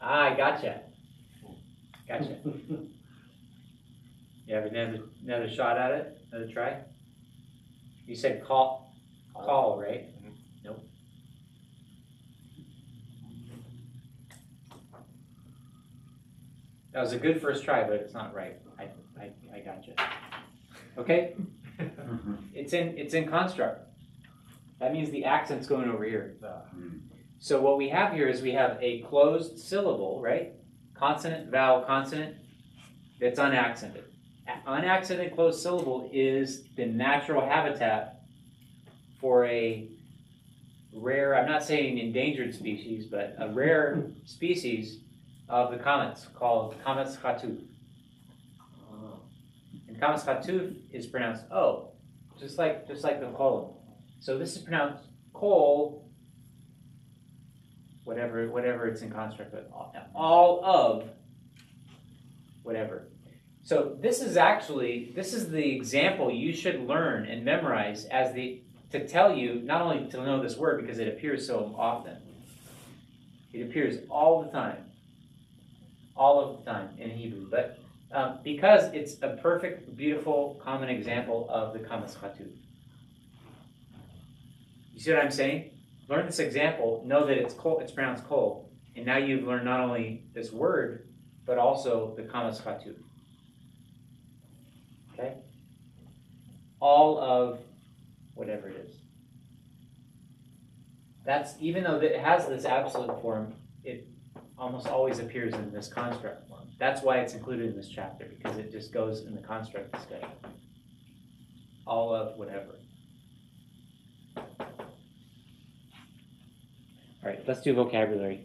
Ah, I gotcha. Gotcha. You have another, another shot at it? Another try? You said call, call, right? Nope. That was a good first try, but it's not right. I, I, I gotcha. Okay? It's in, it's in construct. That means the accent's going over here. Hmm. So what we have here is we have a closed syllable, right? Consonant, vowel, consonant that's unaccented. Unaccented closed syllable is the natural habitat for a rare, I'm not saying endangered species, but a rare species of the qamets called Qamets Chatuf. And Qamets Chatuf is pronounced O, just like just like the holem. So this is pronounced coal whatever whatever it's in construct with all, of whatever So this is actually this is the example you should learn and memorize as the to tell you not only to know this word because it appears so often. It appears all the time, all of the time in Hebrew, but um, because it's a perfect, beautiful, common example of the qamets chatuf. You see what I'm saying? Learn this example. Know that it's kol, it's pronounced kol, and now you've learned not only this word but also the qamets. Okay? All of whatever it is. That's even though it has this absolute form, it almost always appears in this construct form. That's why it's included in this chapter, because it just goes in the construct discussion. All of whatever. All right, let's do vocabulary.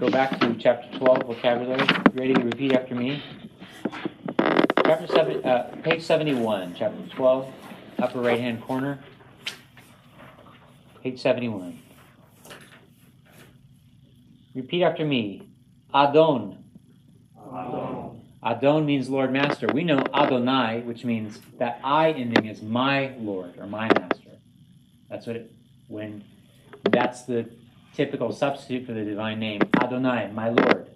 Go back to chapter 12, vocabulary. Ready to repeat after me? Chapter 7, uh, page 71, chapter 12, upper right hand corner. Page 71. Repeat after me. Adon. Adon. Adon means Lord Master. We know Adonai, which means that I ending is my Lord or my Master. That's what it, when, that's the typical substitute for the divine name. Adonai, my Lord.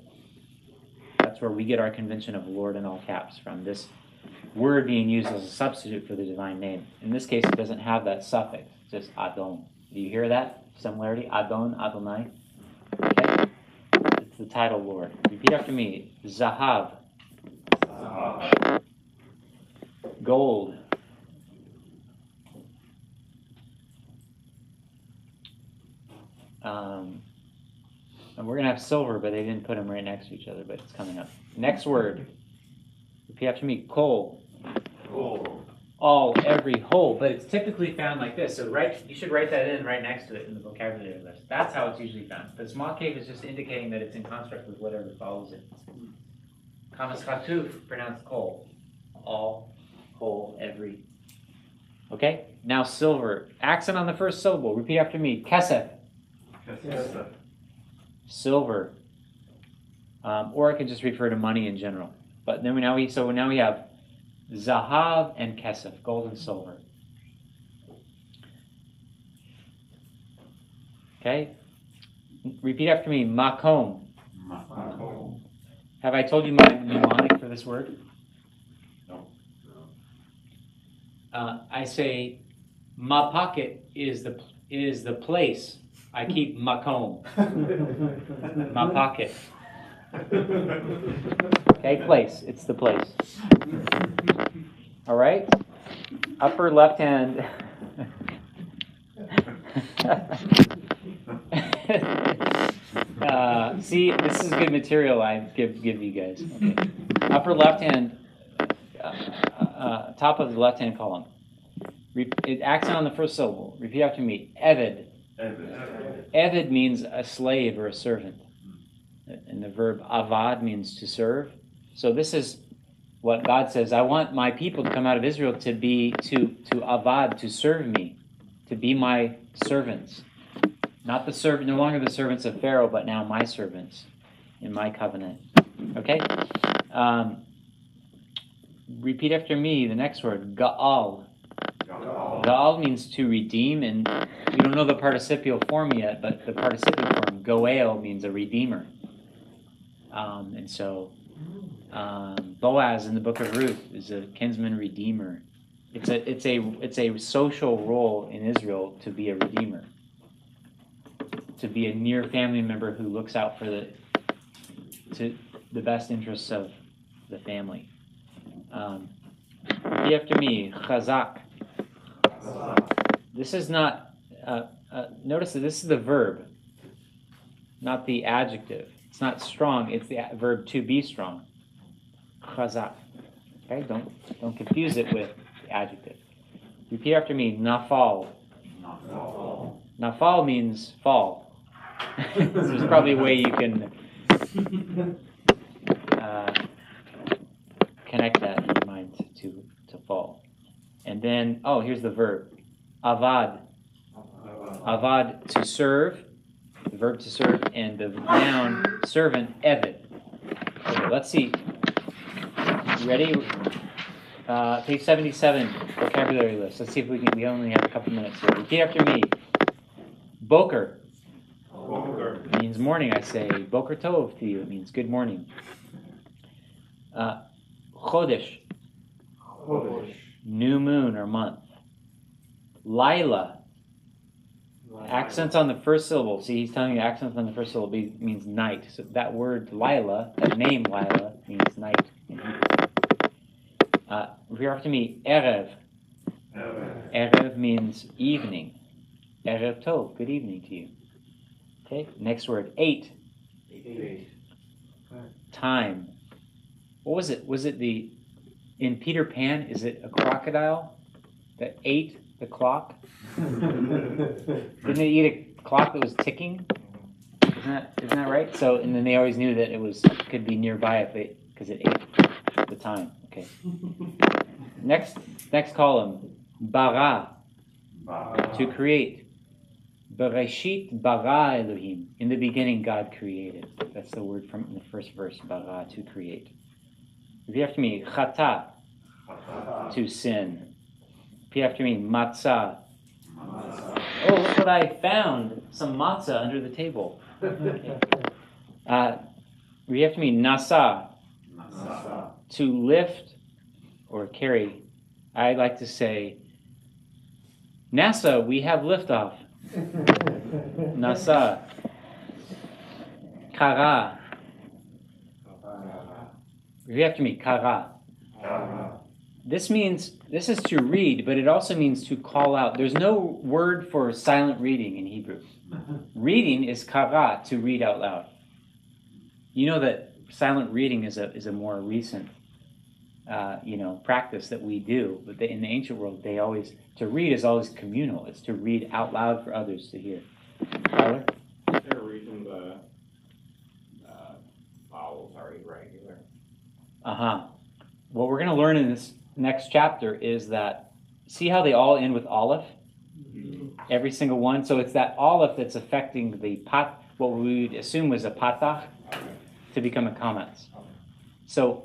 That's where we get our convention of Lord in all caps from. This word being used as a substitute for the divine name. In this case, it doesn't have that suffix, just Adon. Do you hear that similarity? Adon, Adonai. Okay? It's the title Lord. Repeat after me. Zahav. Gold. Um, and we're going to have silver, but they didn't put them right next to each other, but it's coming up. Next word. Repeat after me. Coal. Coal. All, every, whole. But it's typically found like this. So write, you should write that in right next to it in the vocabulary list. That's how it's usually found. But small cave is just indicating that it's in construct with whatever follows it. Qamets chatuf, pronounced coal. All, whole, every. Okay? Now silver. Accent on the first syllable. Repeat after me. Kesef. Silver. Um, or I could just refer to money in general. But then we now we so now we have zahav and kesef, gold and silver. Okay. Repeat after me. Makom. Have I told you my mnemonic for this word? No. Uh, I say, my pocket is the is the place I keep makom. My pocket. Okay, place. It's the place. All right. Upper left hand. uh, see, this is good material I give give you guys. Okay. Upper left hand, uh, uh, top of the left hand column. Re- it accent on the first syllable. Repeat after me. Eved. Means a slave or a servant. And the verb avad means to serve. So this is what God says. I want my people to come out of Israel to be to to avad, to serve me, to be my servants. Not the servant, no longer the servants of Pharaoh, but now my servants in my covenant. Okay? Um, repeat after me the next word, Gaal. Gaal means to redeem, and we don't know the participial form yet, but the participial form, Goel, means a redeemer. Um, and so um, Boaz in the book of Ruth is a kinsman redeemer. It's a it's a it's a social role in Israel to be a redeemer, to be a near family member who looks out for the to the best interests of the family. Um, after me, chazak. This is not. Uh, uh, notice that this is the verb, not the adjective. It's not strong. It's the verb to be strong. Chazak. Okay, don't don't confuse it with the adjective. Repeat after me. Nafal. Nafal means fall. There's probably a way you can uh, connect that in your mind to to fall. And then oh, here's the verb. Avad. Avad to serve, the verb to serve, and the noun servant, Eved. Okay, let's see. You ready? Uh, page seventy-seven, vocabulary list. Let's see if we can, we only have a couple minutes here. Repeat after me. Boker Boker. means morning, I say. Boker tov to you. It means good morning. Uh, chodesh, Chodesh. New moon or month. Lila, accents on the first syllable. See, he's telling you accents on the first syllable means night. So that word Lila, that name Lila, means night. in Hebrew. Uh, repeat after me. Erev. Erev means evening. Erev tov, good evening to you. Okay, next word, eight, Eight. time. What was it? Was it the, in Peter Pan, is it a crocodile that ate the clock? Didn't it eat a clock that was ticking? Isn't that, isn't that right? So, and then they always knew that it was, could be nearby if they, because it ate the time, okay. Next, next column, bara, to create. Bereshit bara Elohim. In the beginning, God created. That's the word from the first verse, bara, to create. Repeat after me, chata, to sin. Repeat after me, matzah. Oh, look what I found! Some matzah under the table. Uh, repeat after me, nasa, to lift or carry. I like to say, NASA, we have liftoff. Nasa. Kara. Repeat after me, kara. This means, this is to read, but it also means to call out. There's no word for silent reading in Hebrew. Reading is kara, to read out loud. You know that silent reading is a, is a more recent, uh, you know, practice that we do. But they, in the ancient world, they always, to read is always communal. It's to read out loud for others to hear. Tyler? Is there a reason the, uh, vowels are irregular? Uh huh. What we're going to learn in this next chapter is that see how they all end with aleph? Every single one. So it's that aleph that's affecting the pat, what we would assume was a patach, to become a qamets. So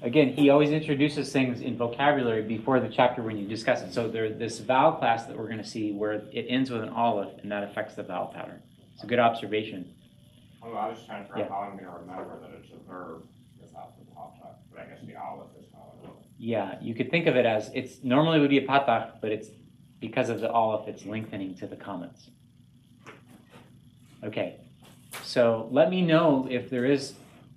again, he always introduces things in vocabulary before the chapter when you discuss it. So there's this vowel class that we're going to see where it ends with an aleph, and that affects the vowel pattern. It's a good observation. Well, I was just trying to figure out Yeah. how I'm gonna remember that it's a verb without the pata, but I guess the is. Yeah, you could think of it as it's normally would be a patach, but it's because of the aleph, it's lengthening to the qamets. Okay, so let me know if there is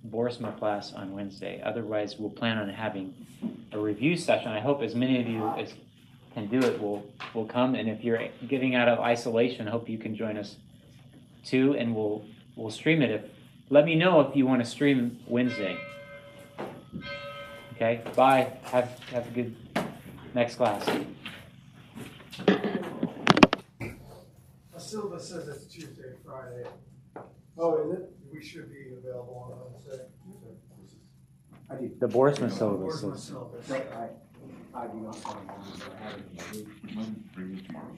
Borisma class on Wednesday. Otherwise, we'll plan on having a review session. I hope as many of you as can do it will will come. And if you're getting out of isolation, I hope you can join us too, and we'll we'll stream it. If let me know if you want to stream Wednesday. Okay, bye. Have have a good next class. The syllabus says it's Tuesday, Friday. Oh, is it? We should be available on Wednesday. I did. The Borisman syllabus. Where's syllabus? I, I do not. want to have it. Bring it tomorrow.